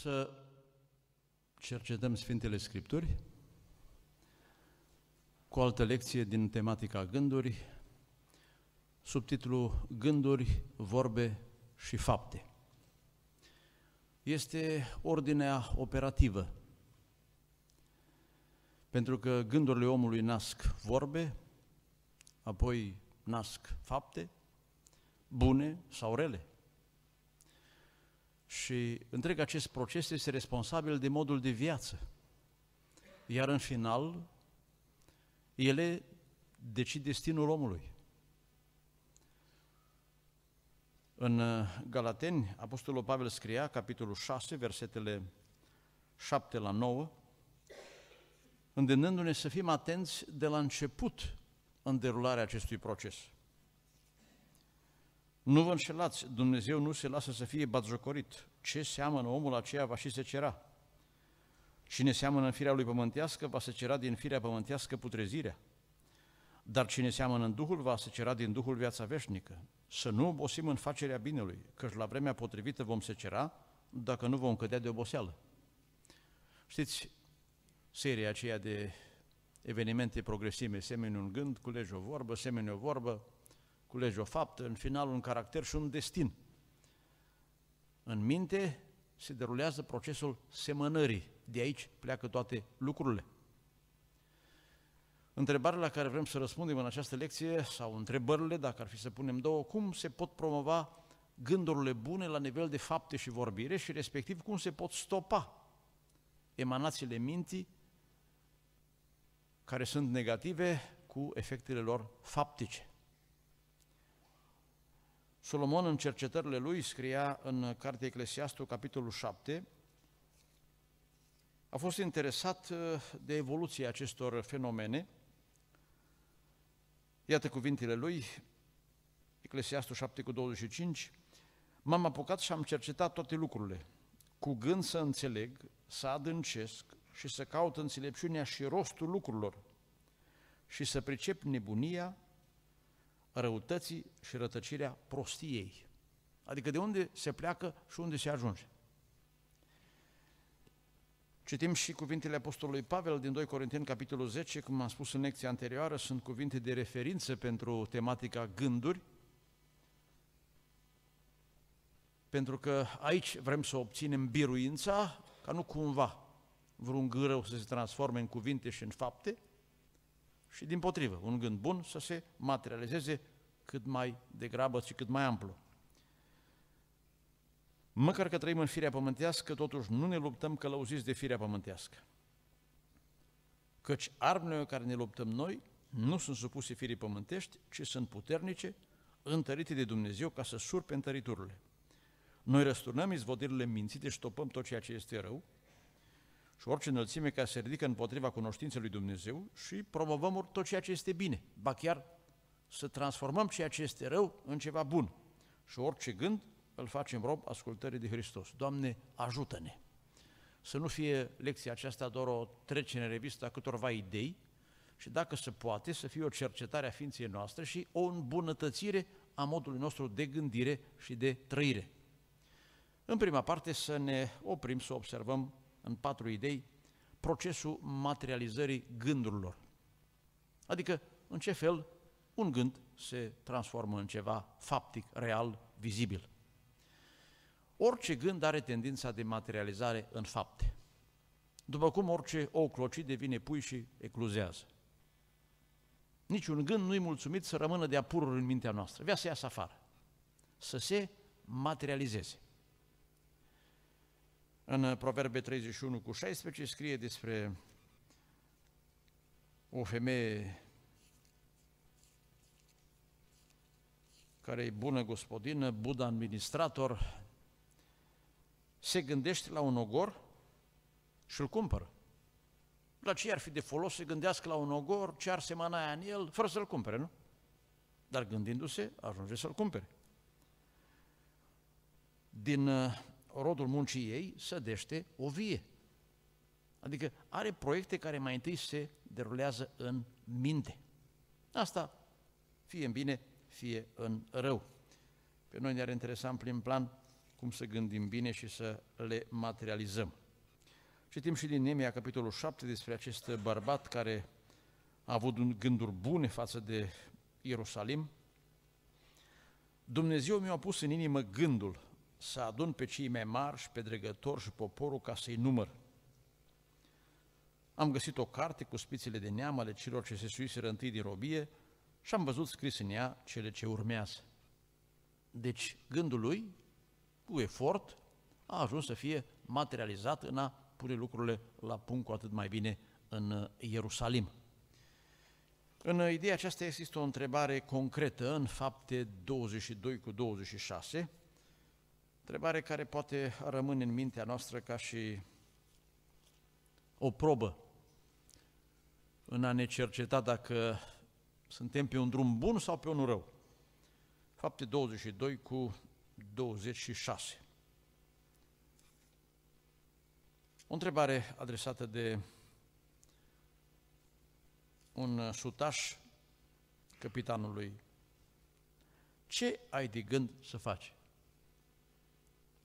Să cercetăm Sfintele Scripturi cu o altă lecție din tematica gânduri, subtitlul Gânduri, vorbe și fapte. Este ordinea operativă, pentru că gândurile omului nasc vorbe, apoi nasc fapte, bune sau rele. Și întreg acest proces este responsabil de modul de viață. Iar în final, ele decid destinul omului. În Galateni, Apostolul Pavel scria, capitolul 6, versetele 7 la 9, îndemnându-ne să fim atenți de la început în derularea acestui proces. Nu vă înșelați, Dumnezeu nu se lasă să fie batjocorit. Ce seamănă omul aceea va și se cera. Cine seamănă în firea lui pământească va se cera din firea pământească putrezirea. Dar cine seamănă în Duhul va se cera din Duhul viața veșnică. Să nu obosim în facerea binelui, căci la vremea potrivită vom se cera dacă nu vom cădea de oboseală. Știți, seria aceea de evenimente progresive, semeni un gând, culegi o vorbă, semeni o vorbă, culegi o faptă, în final un caracter și un destin. În minte se derulează procesul semănării, de aici pleacă toate lucrurile. Întrebarea la care vrem să răspundem în această lecție, sau întrebările, dacă ar fi să punem două, cum se pot promova gândurile bune la nivel de fapte și vorbire și respectiv cum se pot stopa emanațiile minții care sunt negative cu efectele lor faptice. Solomon, în cercetările lui, scria în Cartea Eclesiastul, capitolul 7, a fost interesat uh, de evoluția acestor fenomene. Iată cuvintele lui, Eclesiastul 7 cu 25, M-am apucat și am cercetat toate lucrurile, cu gând să înțeleg, să adâncesc și să caut înțelepciunea și rostul lucrurilor și să pricep nebunia, răutății și rătăcirea prostiei. Adică de unde se pleacă și unde se ajunge. Citim și cuvintele Apostolului Pavel din 2 Corinteni, capitolul 10, cum am spus în lecția anterioară, sunt cuvinte de referință pentru tematica gânduri, pentru că aici vrem să obținem biruința, ca nu cumva vreun gârău să se transforme în cuvinte și în fapte, și din potrivă, un gând bun să se materializeze cât mai degrabă și cât mai amplu. Măcar că trăim în firea pământească, totuși nu ne luptăm călăuziți de firea pământească. Căci armele care ne luptăm noi nu sunt supuse firii pământești, ci sunt puternice, întărite de Dumnezeu ca să surpe întăriturile. Noi răsturnăm izvodirile mințite și topăm tot ceea ce este rău și orice înălțime care se ridică împotriva cunoștinței lui Dumnezeu și promovăm tot ceea ce este bine, ba chiar să transformăm ceea ce este rău în ceva bun. Și orice gând îl facem rob ascultării de Hristos. Doamne, ajută-ne! Să nu fie lecția aceasta doar o trecere în revistă a câtorva idei, și dacă se poate, să fie o cercetare a ființei noastre și o îmbunătățire a modului nostru de gândire și de trăire. În prima parte să ne oprim să observăm în patru idei procesul materializării gândurilor. Adică în ce fel un gând se transformă în ceva faptic, real, vizibil. Orice gând are tendința de materializare în fapte. După cum orice ou clocit devine pui și ecluzează. Niciun gând nu-i mulțumit să rămână de apururi în mintea noastră. Vrea să iasă afară. Să se materializeze. În Proverbe 31 cu 16 scrie despre o femeie care e bună gospodină, bud administrator, se gândește la un ogor și îl cumpără. La ce ar fi de folos să gândească la un ogor, ce ar semăna aia în el, fără să-l cumpere, nu? Dar gândindu-se, ajunge să-l cumpere. Din uh, rodul muncii ei sădește o vie. Adică are proiecte care mai întâi se derulează în minte. Asta fie în bine, fie în rău. Pe noi ne-ar interesa în prim plan cum să gândim bine și să le materializăm. Citim și din Nemia, capitolul 7, despre acest bărbat care a avut gânduri bune față de Ierusalim. Dumnezeu mi-a pus în inimă gândul să adun pe cei mai mari și pe dregători și poporul ca să-i număr. Am găsit o carte cu spițele de neam ale celor ce se suiseră întâi din robie și am văzut scris în ea cele ce urmează. Deci gândul lui, cu efort, a ajuns să fie materializat în a pune lucrurile la punct cu atât mai bine în Ierusalim. În ideea aceasta există o întrebare concretă în fapte 22 cu 26, întrebare care poate rămâne în mintea noastră ca și o probă în a ne cerceta dacă suntem pe un drum bun sau pe unul rău. Fapte 22 cu 26. O întrebare adresată de un sutaș capitanului. Ce ai de gând să faci?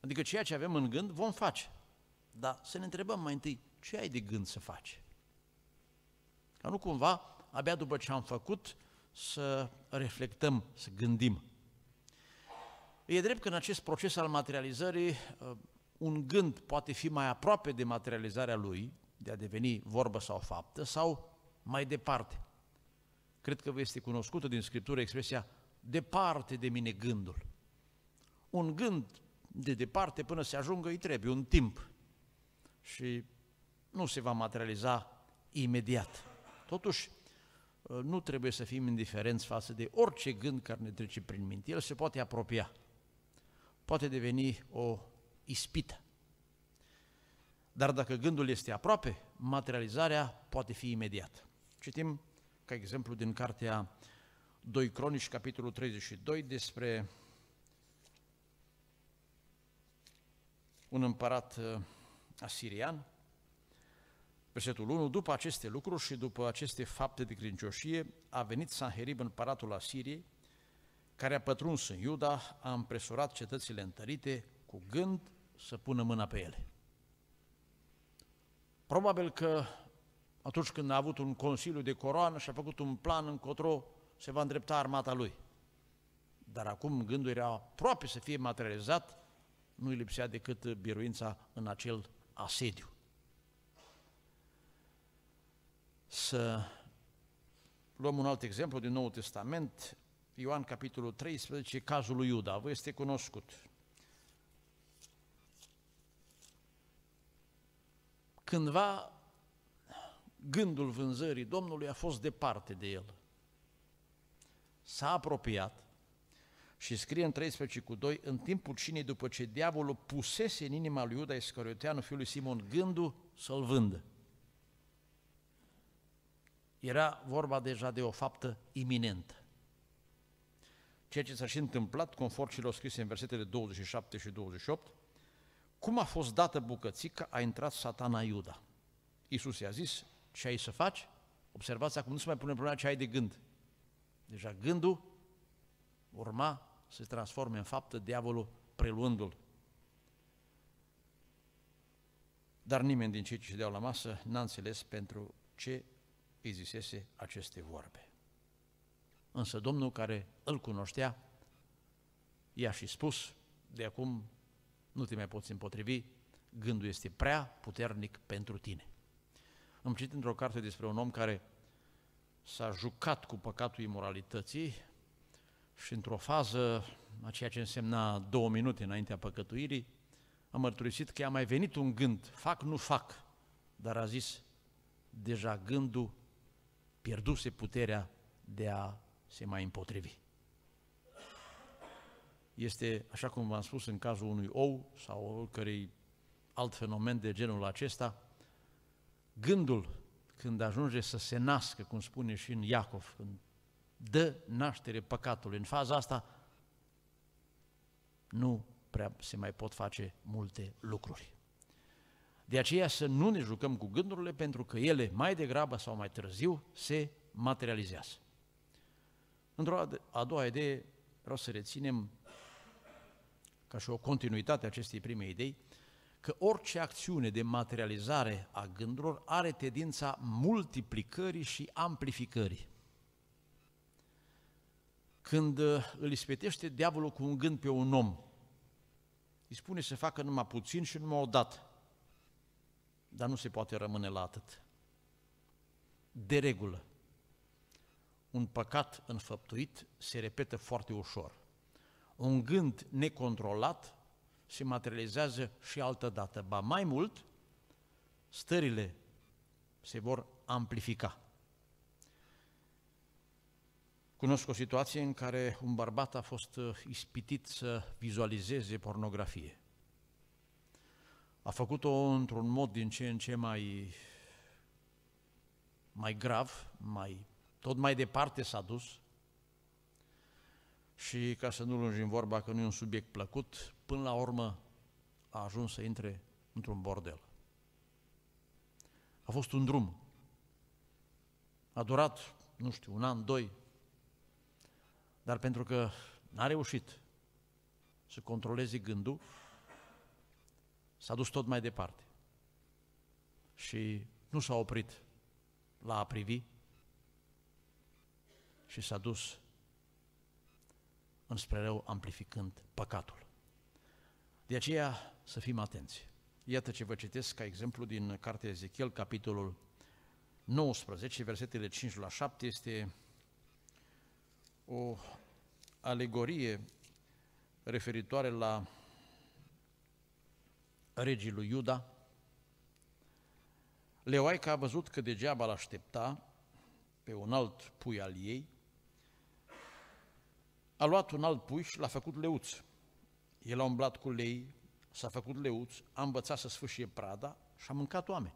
Adică ceea ce avem în gând vom face. Dar să ne întrebăm mai întâi, ce ai de gând să faci? Ca nu cumva, abia după ce am făcut, să reflectăm, să gândim. E drept că în acest proces al materializării, uh, un gând poate fi mai aproape de materializarea lui, de a deveni vorbă sau faptă, sau mai departe. Cred că vă este cunoscută din Scriptură expresia departe de mine gândul. Un gând de departe până se ajungă îi trebuie un timp și nu se va materializa imediat. Totuși, nu trebuie să fim indiferenți față de orice gând care ne trece prin minte. El se poate apropia, poate deveni o ispită. Dar dacă gândul este aproape, materializarea poate fi imediată. Citim, ca exemplu, din cartea 2 Cronici, capitolul 32, despre un împărat uh, asirian, versetul 1, după aceste lucruri și după aceste fapte de credincioșie, a venit Sanherib împăratul Asiriei, care a pătruns în Iuda, a împresurat cetățile întărite cu gând să pună mâna pe ele. Probabil că atunci când a avut un consiliu de coroană și a făcut un plan încotro se va îndrepta armata lui. Dar acum gândul era aproape să fie materializat, nu îi lipsea decât biruința în acel asediu. Să luăm un alt exemplu din Noul Testament, Ioan capitolul 13, cazul lui Iuda, vă este cunoscut. Cândva gândul vânzării Domnului a fost departe de el. S-a apropiat și scrie în 13 cu 2, în timpul cinei după ce diavolul pusese în inima lui Iuda Iscarioteanu, fiul lui Simon, gândul să-l vândă. Era vorba deja de o faptă iminentă. Ceea ce s-a și întâmplat, conform celor scrise în versetele 27 și 28, cum a fost dată bucățica, a intrat satana Iuda. Iisus i-a zis, ce ai să faci? Observați acum, nu se mai pune problema ce ai de gând. Deja gândul urma să se transforme în faptă, diavolul preluându-l. Dar nimeni din cei ce ședeau la masă n-a înțeles pentru ce îi zisese aceste vorbe. Însă Domnul care îl cunoștea, i-a și spus, de acum nu te mai poți împotrivi, gândul este prea puternic pentru tine. Am citit într-o carte despre un om care s-a jucat cu păcatul imoralității și într-o fază, a ceea ce însemna două minute înaintea păcătuirii, a mărturisit că i-a mai venit un gând, fac, nu fac, dar a zis, deja gândul pierduse puterea de a se mai împotrivi. Este, așa cum v-am spus, în cazul unui ou sau oricărui alt fenomen de genul acesta, gândul când ajunge să se nască, cum spune și în Iacov, când dă naștere păcatului, în faza asta nu prea se mai pot face multe lucruri. De aceea să nu ne jucăm cu gândurile, pentru că ele mai degrabă sau mai târziu se materializează. Într-o a doua idee vreau să reținem ca și o continuitate a acestei prime idei, că orice acțiune de materializare a gândurilor are tendința multiplicării și amplificării. Când uh, îl ispetește diavolul cu un gând pe un om, îi spune să facă numai puțin și numai o dată. Dar nu se poate rămâne la atât. De regulă, un păcat înfăptuit se repetă foarte ușor. Un gând necontrolat se materializează și altă dată. Ba mai mult, stările se vor amplifica. Cunosc o situație în care un bărbat a fost uh, ispitit să vizualizeze pornografie. A făcut-o într-un mod din ce în ce mai, mai grav, mai, tot mai departe s-a dus și, ca să nu lungim vorba că nu e un subiect plăcut, până la urmă a ajuns să intre într-un bordel. A fost un drum. A durat, nu știu, un an, doi, dar pentru că n-a reușit să controleze gândul, s-a dus tot mai departe. Și nu s-a oprit la a privi și s-a dus înspre rău, amplificând păcatul. De aceea să fim atenți. Iată ce vă citesc ca exemplu din cartea Ezechiel, capitolul 19, versetele 5 la 7, este o alegorie referitoare la regii lui Iuda. Leoaica a văzut că degeaba l-aștepta pe un alt pui al ei, a luat un alt pui și l-a făcut leuț. El a umblat cu lei, s-a făcut leuț, a învățat să sfâșie prada și a mâncat oameni.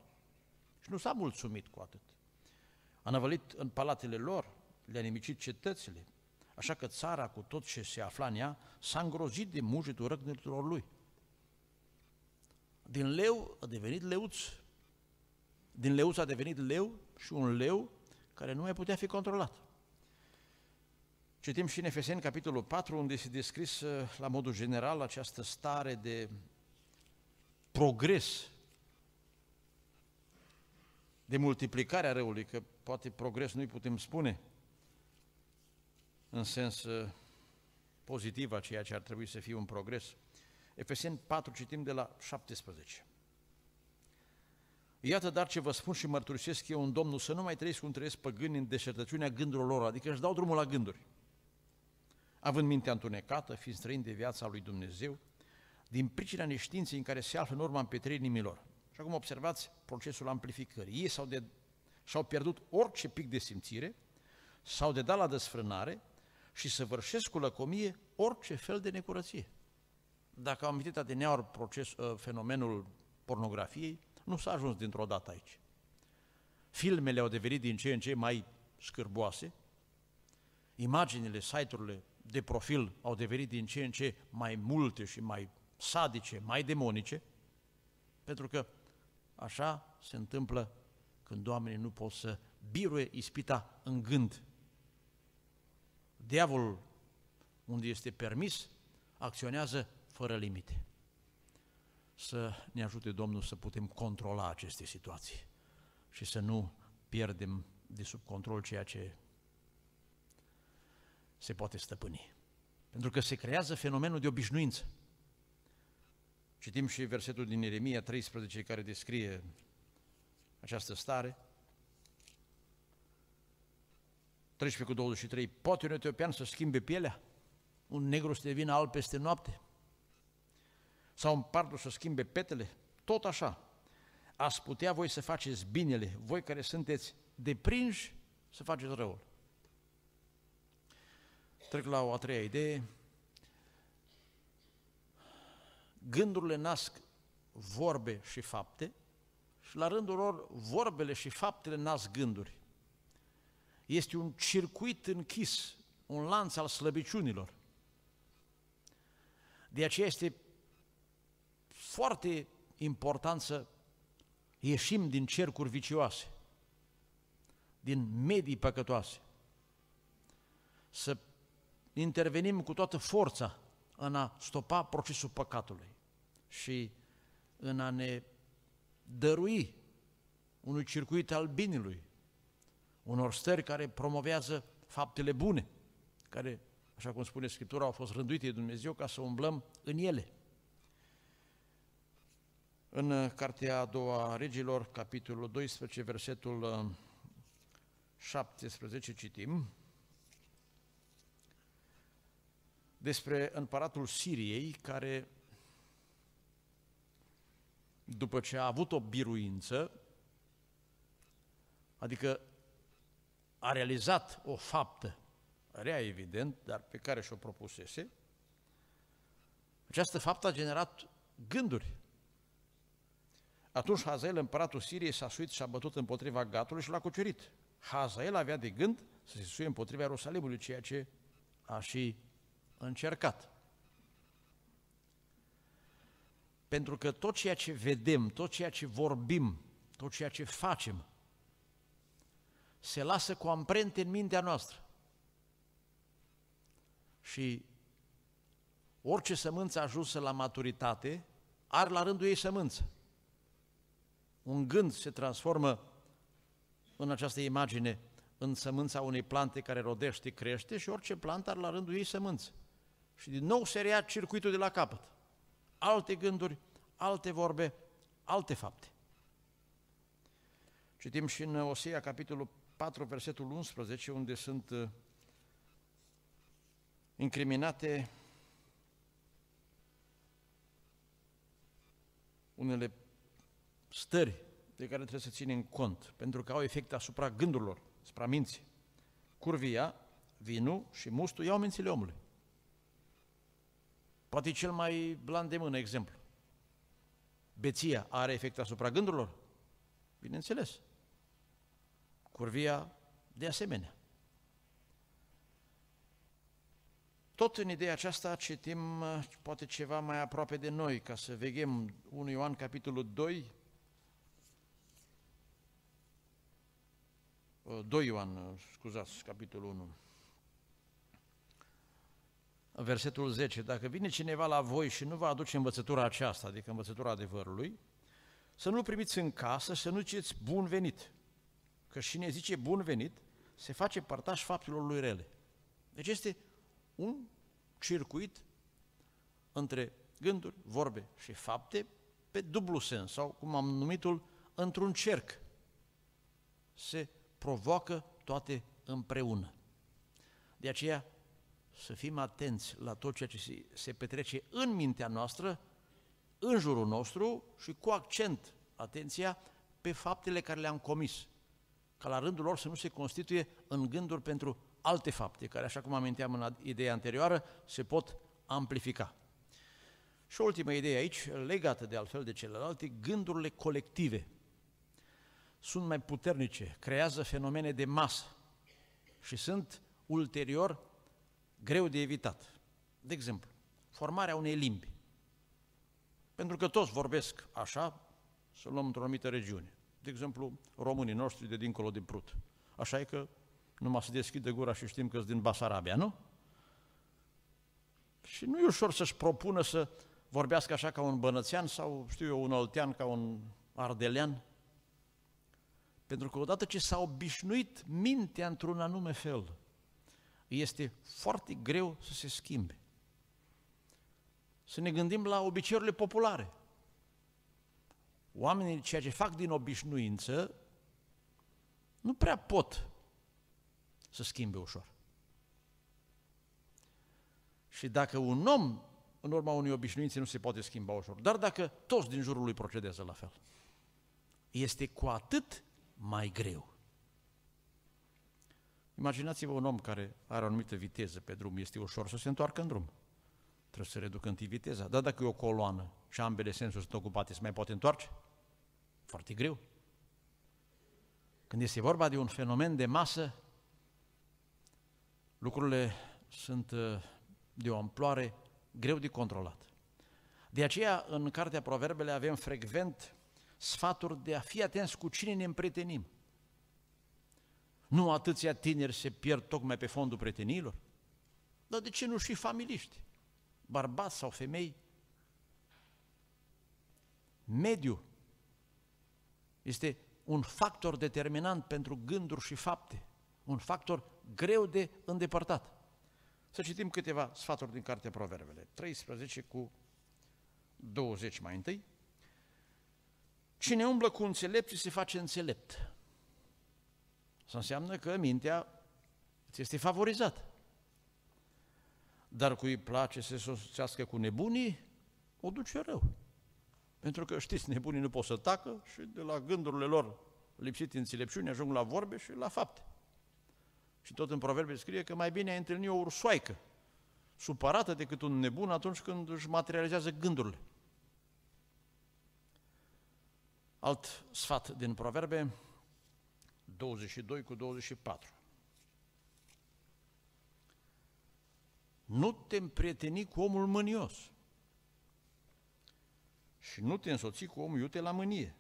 Și nu s-a mulțumit cu atât. A năvălit în palatele lor, le-a nimicit cetățile, așa că țara cu tot ce se afla în ea s-a îngrozit de mujitul răgnerilor lui. Din leu a devenit leuț. Din leuț a devenit leu și un leu care nu mai putea fi controlat. Citim și în Efeseni, capitolul 4, unde este descris uh, la modul general această stare de progres, de multiplicare a răului, că poate progres nu-i putem spune în sens uh, pozitiv a ceea ce ar trebui să fie un progres. Efeseni 4, citim de la 17. Iată dar ce vă spun și mărturisesc eu în Domnul, să nu mai trăiesc cum trăiesc păgâni în deșertăciunea gândurilor lor, adică își dau drumul la gânduri având mintea întunecată, fiind străin de viața lui Dumnezeu, din pricina neștiinței în care se află în urma împetririi inimilor. Și acum observați procesul amplificării. Ei s-au, de, și-au pierdut orice pic de simțire, s-au de dat la desfrânare și săvârșesc cu lăcomie orice fel de necurăție. Dacă am amintit adineaori proces, uh, fenomenul pornografiei, nu s-a ajuns dintr-o dată aici. Filmele au devenit din ce în ce mai scârboase, imaginile, site-urile de profil au devenit din ce în ce mai multe și mai sadice, mai demonice, pentru că așa se întâmplă când oamenii nu pot să biruie ispita în gând. Diavolul, unde este permis, acționează fără limite. Să ne ajute Domnul să putem controla aceste situații și să nu pierdem de sub control ceea ce se poate stăpâni. Pentru că se creează fenomenul de obișnuință. Citim și versetul din Ieremia 13 care descrie această stare. 13 cu 23. Poate un etiopian să schimbe pielea? Un negru să devină alb peste noapte? Sau un pardu să schimbe petele? Tot așa. Ați putea voi să faceți binele, voi care sunteți deprinși să faceți răul. Trec la o a treia idee. Gândurile nasc vorbe și fapte și la rândul lor vorbele și faptele nasc gânduri. Este un circuit închis, un lanț al slăbiciunilor. De aceea este foarte important să ieșim din cercuri vicioase, din medii păcătoase, să intervenim cu toată forța în a stopa procesul păcatului și în a ne dărui unui circuit al binului, unor stări care promovează faptele bune, care, așa cum spune Scriptura, au fost rânduite de Dumnezeu ca să umblăm în ele. În Cartea a doua a Regilor, capitolul 12, versetul 17, uh, citim despre împăratul Siriei, care, după ce a avut o biruință, adică a realizat o faptă rea, evident, dar pe care și-o propusese, această faptă a generat gânduri. Atunci Hazael, împăratul Siriei, s-a suit și a bătut împotriva Gatului și l-a cucerit. Hazael avea de gând să se suie împotriva Ierusalimului, ceea ce a și încercat. Pentru că tot ceea ce vedem, tot ceea ce vorbim, tot ceea ce facem, se lasă cu amprente în mintea noastră. Și orice sămânță ajunsă la maturitate are la rândul ei sămânță. Un gând se transformă în această imagine în sămânța unei plante care rodește, crește și orice plantă are la rândul ei sămânță. Și din nou se rea circuitul de la capăt. Alte gânduri, alte vorbe, alte fapte. Citim și în Osea, capitolul 4, versetul 11, unde sunt uh, incriminate unele stări de care trebuie să ținem cont, pentru că au efect asupra gândurilor, asupra minții. Curvia, vinul și mustul iau mințile omului. Poate cel mai bland de mână exemplu. Beția are efect asupra gândurilor? Bineînțeles. Curvia de asemenea. Tot în ideea aceasta citim poate ceva mai aproape de noi, ca să veghem 1 Ioan capitolul 2, 2 Ioan, scuzați, capitolul 1 versetul 10, dacă vine cineva la voi și nu va aduce învățătura aceasta, adică învățătura adevărului, să nu primiți în casă, să nu ziceți bun venit. Că și ne zice bun venit, se face partaș faptelor lui rele. Deci este un circuit între gânduri, vorbe și fapte pe dublu sens, sau cum am numit-o, într-un cerc. Se provoacă toate împreună. De aceea să fim atenți la tot ceea ce se petrece în mintea noastră, în jurul nostru și cu accent, atenția, pe faptele care le-am comis, ca la rândul lor să nu se constituie în gânduri pentru alte fapte, care, așa cum aminteam în ideea anterioară, se pot amplifica. Și o ultimă idee aici, legată de altfel de celelalte, gândurile colective sunt mai puternice, creează fenomene de masă și sunt ulterior greu de evitat. De exemplu, formarea unei limbi. Pentru că toți vorbesc așa, să luăm într-o anumită regiune. De exemplu, românii noștri de dincolo de Prut. Așa e că numai să deschide gura și știm că sunt din Basarabia, nu? Și nu e ușor să-și propună să vorbească așa ca un bănățean sau, știu eu, un oltean ca un ardelean. Pentru că odată ce s-a obișnuit mintea într-un anume fel, este foarte greu să se schimbe. Să ne gândim la obiceiurile populare. Oamenii, ceea ce fac din obișnuință, nu prea pot să schimbe ușor. Și dacă un om, în urma unei obișnuințe, nu se poate schimba ușor, dar dacă toți din jurul lui procedează la fel, este cu atât mai greu. Imaginați-vă un om care are o anumită viteză pe drum, este ușor să se întoarcă în drum. Trebuie să reducă întâi viteza. Dar dacă e o coloană și ambele sensuri sunt ocupate, se mai poate întoarce? Foarte greu. Când este vorba de un fenomen de masă, lucrurile sunt uh, de o amploare greu de controlat. De aceea, în Cartea Proverbele avem frecvent sfaturi de a fi atenți cu cine ne împretenim. Nu atâția tineri se pierd tocmai pe fondul prietenilor? Dar de ce nu și familiști? Bărbați sau femei, mediu este un factor determinant pentru gânduri și fapte, un factor greu de îndepărtat. Să citim câteva sfaturi din Cartea Proverbele. 13 cu 20 mai întâi. Cine umblă cu înțelepți se face înțelept. Asta înseamnă că mintea ți este favorizată. Dar cui place să se soțească cu nebunii, o duce rău. Pentru că știți, nebunii nu pot să tacă și de la gândurile lor lipsite înțelepciune ajung la vorbe și la fapte. Și tot în proverbe scrie că mai bine ai întâlni o ursoaică supărată decât un nebun atunci când își materializează gândurile. Alt sfat din proverbe, 22 cu 24. Nu te împrieteni cu omul mânios și nu te însoți cu omul iute la mânie,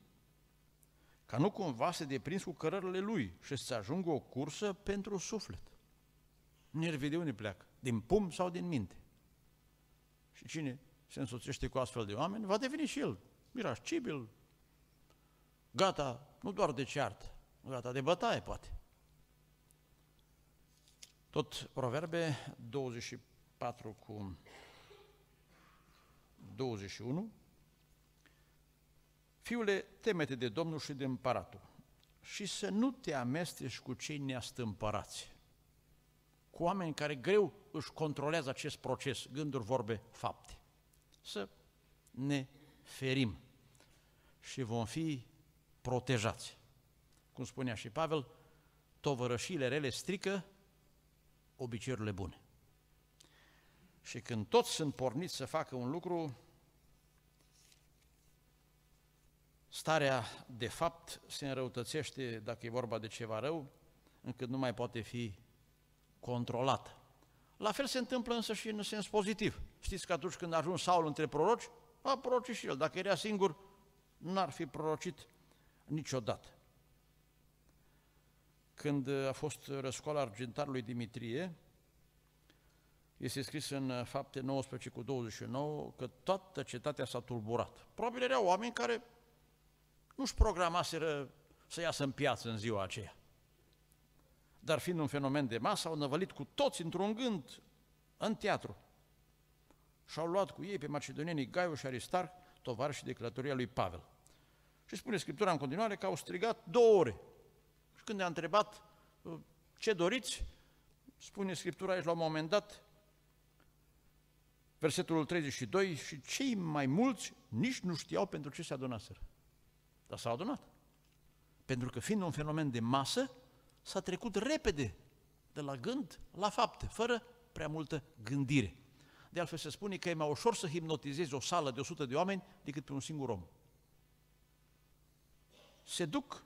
ca nu cumva să deprins cu cărările lui și să ajungă o cursă pentru suflet. Nervii de unde pleacă? Din pum sau din minte? Și cine se însoțește cu astfel de oameni, va deveni și el irascibil, gata, nu doar de ceartă, gata de bătaie, poate. Tot Proverbe 24 cu 21, Fiule, temete de Domnul și de împăratul și să nu te amesteci cu cei neastâmpărați, cu oameni care greu își controlează acest proces, gânduri, vorbe, fapte. Să ne ferim și vom fi protejați. Cum spunea și Pavel, tovărășile rele strică obiceiurile bune. Și când toți sunt porniți să facă un lucru, starea de fapt se înrăutățește dacă e vorba de ceva rău, încât nu mai poate fi controlată. La fel se întâmplă însă și în sens pozitiv. Știți că atunci când a ajuns Saul între proroci, a prorocit și el. Dacă era singur, n-ar fi prorocit niciodată. Când a fost răscoala argentarului Dimitrie, este scris în fapte 19 cu 29 că toată cetatea s-a tulburat. Probabil erau oameni care nu-și programaseră să iasă în piață în ziua aceea. Dar fiind un fenomen de masă, au năvălit cu toți într-un gând în teatru. Și-au luat cu ei pe macedonienii Gaiu și Aristar, tovarășii de călătoria lui Pavel. Și spune Scriptura în continuare că au strigat două ore. Și când ne-a întrebat uh, ce doriți, spune Scriptura aici la un moment dat, versetul 32, și cei mai mulți nici nu știau pentru ce se adunaseră. Dar s-au adunat. Pentru că fiind un fenomen de masă, s-a trecut repede de la gând la fapte, fără prea multă gândire. De altfel se spune că e mai ușor să hipnotizezi o sală de 100 de oameni decât pe un singur om. Se duc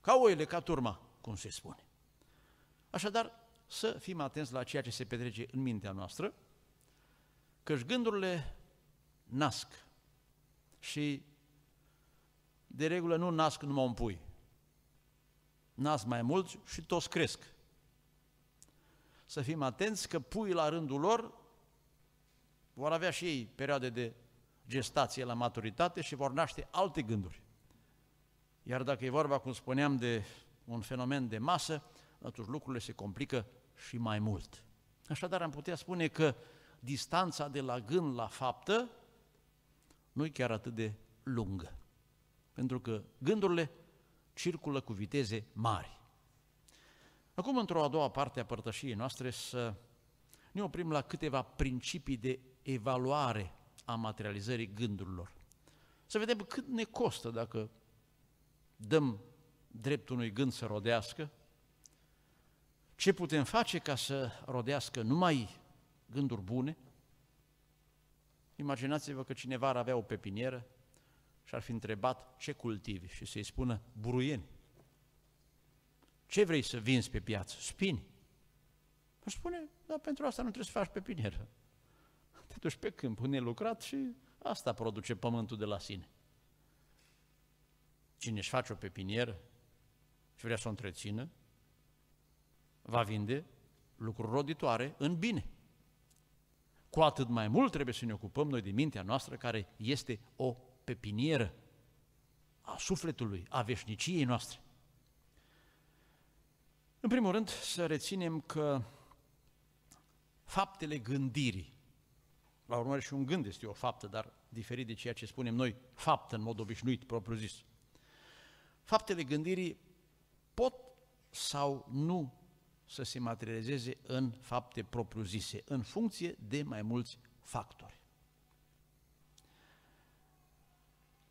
ca oile, ca turma, cum se spune. Așadar, să fim atenți la ceea ce se petrece în mintea noastră, căci gândurile nasc și de regulă nu nasc numai un pui. Nasc mai mulți și toți cresc. Să fim atenți că puii la rândul lor vor avea și ei perioade de gestație la maturitate și vor naște alte gânduri. Iar dacă e vorba, cum spuneam, de un fenomen de masă, atunci lucrurile se complică și mai mult. Așadar, am putea spune că distanța de la gând la faptă nu e chiar atât de lungă pentru că gândurile circulă cu viteze mari. Acum, într-o a doua parte a părtășiei noastre, să ne oprim la câteva principii de evaluare a materializării gândurilor. Să vedem cât ne costă dacă dăm dreptul unui gând să rodească, ce putem face ca să rodească numai gânduri bune. Imaginați-vă că cineva ar avea o pepinieră și ar fi întrebat ce cultivi și să-i spună buruieni. Ce vrei să vinzi pe piață? Spini. Își spune, da, pentru asta nu trebuie să faci pepinieră. Te duci pe câmp, lucrat și asta produce pământul de la sine. Cine își face o pepinieră și vrea să o întrețină, va vinde lucruri roditoare în bine. Cu atât mai mult trebuie să ne ocupăm noi de mintea noastră, care este o pepinieră a sufletului, a veșniciei noastre. În primul rând, să reținem că faptele gândirii, la urmă și un gând este o faptă, dar diferit de ceea ce spunem noi, faptă în mod obișnuit, propriu-zis. Faptele gândirii pot sau nu să se materializeze în fapte propriu-zise, în funcție de mai mulți factori.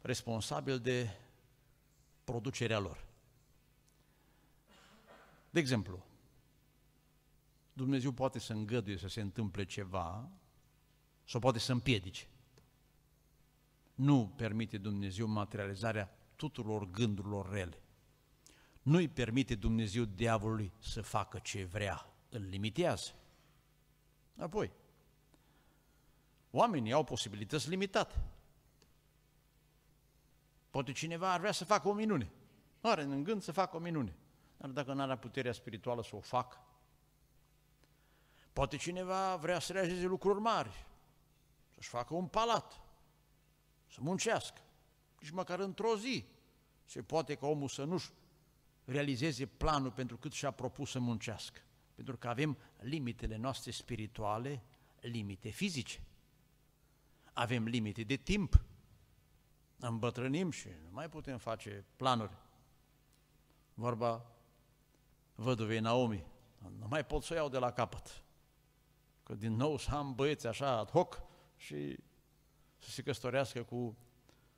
Responsabil de producerea lor. De exemplu, Dumnezeu poate să îngăduie să se întâmple ceva sau poate să împiedice. Nu permite Dumnezeu materializarea tuturor gândurilor rele. Nu-i permite Dumnezeu diavolului să facă ce vrea, îl limitează. Apoi, oamenii au posibilități limitate. Poate cineva ar vrea să facă o minune. Are în gând să facă o minune. Dar dacă nu are puterea spirituală să o facă, poate cineva vrea să realizeze lucruri mari, să-și facă un palat, să muncească. Nici măcar într-o zi se poate ca omul să nu-și realizeze planul pentru cât și-a propus să muncească. Pentru că avem limitele noastre spirituale, limite fizice. Avem limite de timp. Îmbătrânim și nu mai putem face planuri. Vorba văduvei Naomi. Nu mai pot să o iau de la capăt. Că din nou să am băieți așa ad hoc și să se căsătorească cu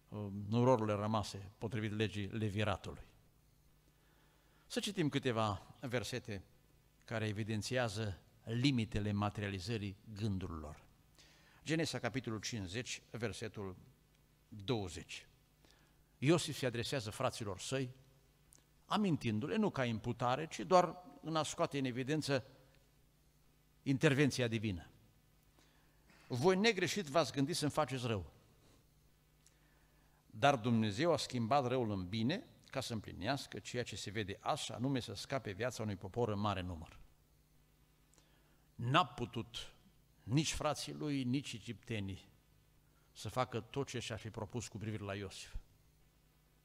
uh, nororurile rămase potrivit legii leviratului. Să citim câteva versete care evidențiază limitele materializării gândurilor. Genesa, capitolul 50, versetul 20. Iosif se adresează fraților săi, amintindu-le, nu ca imputare, ci doar în a scoate în evidență intervenția divină. Voi negreșit v-ați gândit să-mi faceți rău. Dar Dumnezeu a schimbat răul în bine ca să împlinească ceea ce se vede așa, anume să scape viața unui popor în mare număr. N-a putut nici frații lui, nici egiptenii să facă tot ce și-ar fi propus cu privire la Iosif.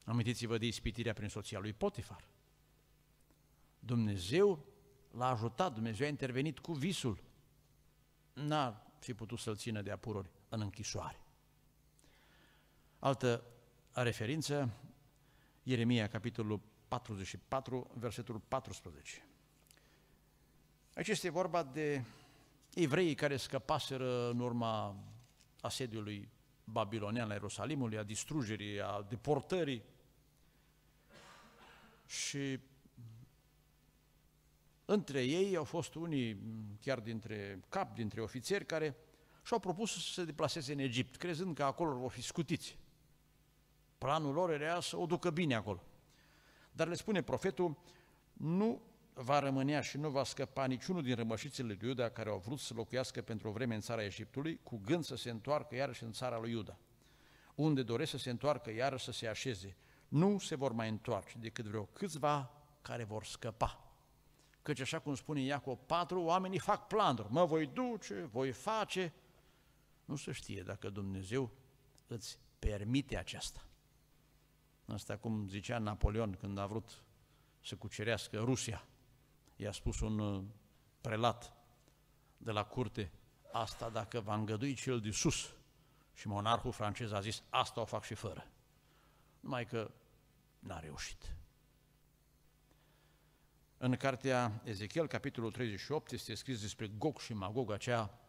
Amintiți-vă de ispitirea prin soția lui Potifar. Dumnezeu l-a ajutat, Dumnezeu a intervenit cu visul. N-ar fi putut să-l țină de apurori în închisoare. Altă referință, Ieremia, capitolul 44, versetul 14. Aici este vorba de evreii care scăpaseră în urma asediului babilonian la Ierusalimului, a distrugerii, a deportării și între ei au fost unii, chiar dintre cap, dintre ofițeri, care și-au propus să se deplaseze în Egipt, crezând că acolo vor fi scutiți. Planul lor era să o ducă bine acolo. Dar le spune profetul, nu va rămânea și nu va scăpa niciunul din rămășițele lui Iuda care au vrut să locuiască pentru o vreme în țara Egiptului, cu gând să se întoarcă iarăși în țara lui Iuda, unde doresc să se întoarcă iarăși să se așeze. Nu se vor mai întoarce decât vreo câțiva care vor scăpa. Căci așa cum spune Iacov 4, oamenii fac planuri, mă voi duce, voi face. Nu se știe dacă Dumnezeu îți permite aceasta. Asta cum zicea Napoleon când a vrut să cucerească Rusia. I-a spus un uh, prelat de la curte, asta dacă va îngădui cel de sus. Și monarhul francez a zis, asta o fac și fără. Numai că n-a reușit. În cartea Ezechiel, capitolul 38, este scris despre Gog și Magog, acea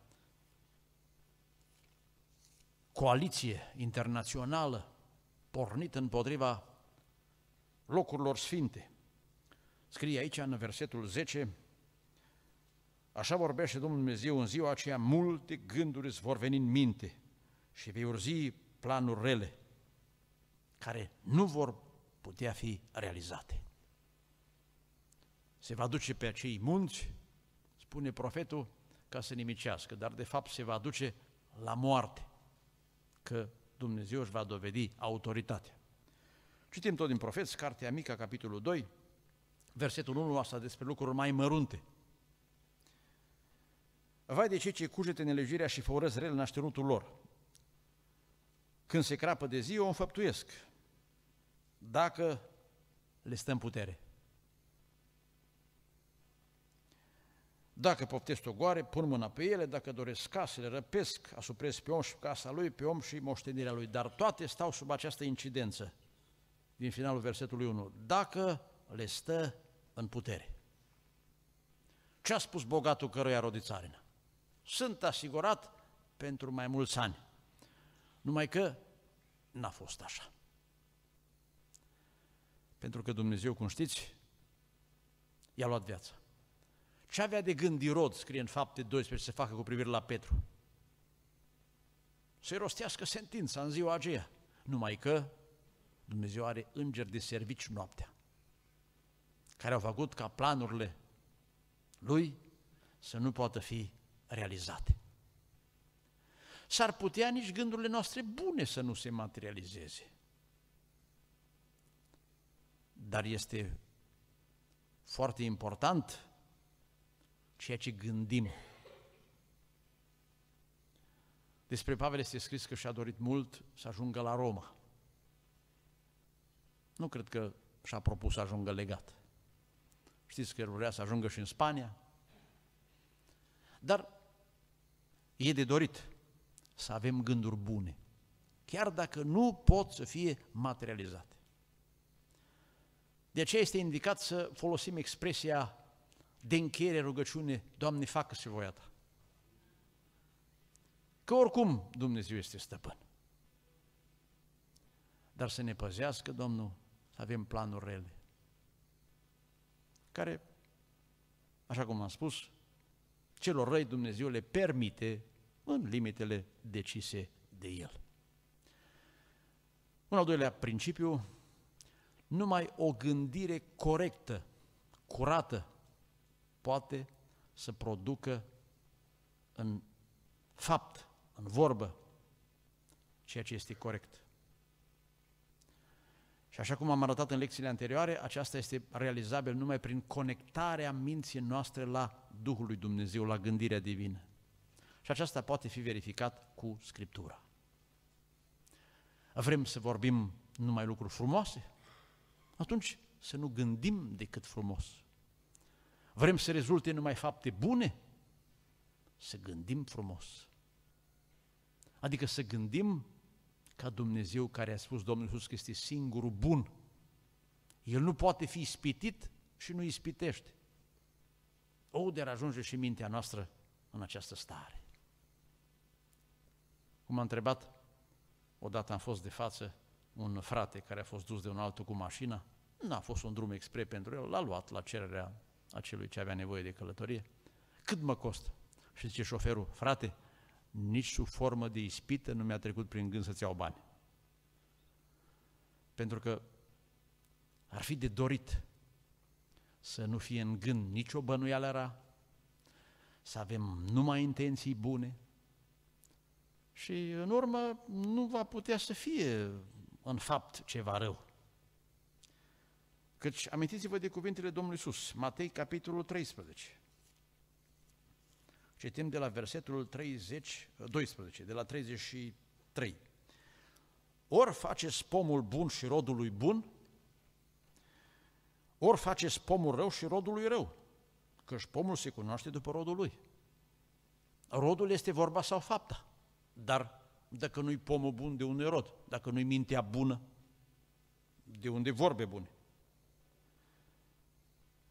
coaliție internațională pornită împotriva locurilor sfinte. Scrie aici în versetul 10, Așa vorbește Domnul Dumnezeu în ziua aceea, multe gânduri îți vor veni în minte și vei urzi planuri rele care nu vor putea fi realizate se va duce pe acei munți, spune profetul, ca să nimicească, dar de fapt se va duce la moarte, că Dumnezeu își va dovedi autoritatea. Citim tot din profeți, Cartea Mică, capitolul 2, versetul 1, asta despre lucruri mai mărunte. Vai de cei ce cujete nelegirea și făurăsc rele în așternutul lor. Când se crapă de zi, o înfăptuiesc. Dacă le stă în putere. Dacă poftesc goare, pun mâna pe ele, dacă doresc casele, răpesc, asupresc pe om și casa lui, pe om și moștenirea lui. Dar toate stau sub această incidență din finalul versetului 1. Dacă le stă în putere. Ce a spus bogatul căruia rodi țarină? Sunt asigurat pentru mai mulți ani. Numai că n-a fost așa. Pentru că Dumnezeu, cum știți, i-a luat viața. Ce avea de gând Irod, scrie în fapte 12, să facă cu privire la Petru? Să-i rostească sentința în ziua aceea. Numai că Dumnezeu are îngeri de servici noaptea, care au făcut ca planurile lui să nu poată fi realizate. S-ar putea nici gândurile noastre bune să nu se materializeze. Dar este foarte important ceea ce gândim. Despre Pavel este scris că și-a dorit mult să ajungă la Roma. Nu cred că și-a propus să ajungă legat. Știți că el vrea să ajungă și în Spania. Dar e de dorit să avem gânduri bune, chiar dacă nu pot să fie materializate. De aceea este indicat să folosim expresia de încheiere rugăciune, Doamne, facă-se voia Ta. Că oricum Dumnezeu este stăpân. Dar să ne păzească, Domnul, să avem planuri rele, care, așa cum am spus, celor răi Dumnezeu le permite în limitele decise de El. Un al doilea principiu, numai o gândire corectă, curată, poate să producă în fapt, în vorbă, ceea ce este corect. Și așa cum am arătat în lecțiile anterioare, aceasta este realizabil numai prin conectarea minții noastre la Duhul lui Dumnezeu, la gândirea divină. Și aceasta poate fi verificat cu Scriptura. Vrem să vorbim numai lucruri frumoase? Atunci să nu gândim decât frumos. Vrem să rezulte numai fapte bune? Să gândim frumos. Adică să gândim ca Dumnezeu care a spus Domnul Iisus că este singurul bun. El nu poate fi ispitit și nu ispitește. O, de ajunge și mintea noastră în această stare. Cum a întrebat, odată am fost de față un frate care a fost dus de un altul cu mașina, n-a fost un drum expre pentru el, l-a luat la cererea acelui ce avea nevoie de călătorie. Cât mă costă? Și zice șoferul, frate, nici sub formă de ispită nu mi-a trecut prin gând să-ți iau bani. Pentru că ar fi de dorit să nu fie în gând nicio bănuială rea, să avem numai intenții bune și în urmă nu va putea să fie în fapt ceva rău. Căci amintiți-vă de cuvintele Domnului Iisus, Matei, capitolul 13. Citim de la versetul 30, 12, de la 33. Ori faceți pomul bun și rodul lui bun, ori faceți pomul rău și rodul lui rău, căci pomul se cunoaște după rodul lui. Rodul este vorba sau fapta, dar dacă nu-i pomul bun, de unde rod? Dacă nu-i mintea bună, de unde vorbe bune?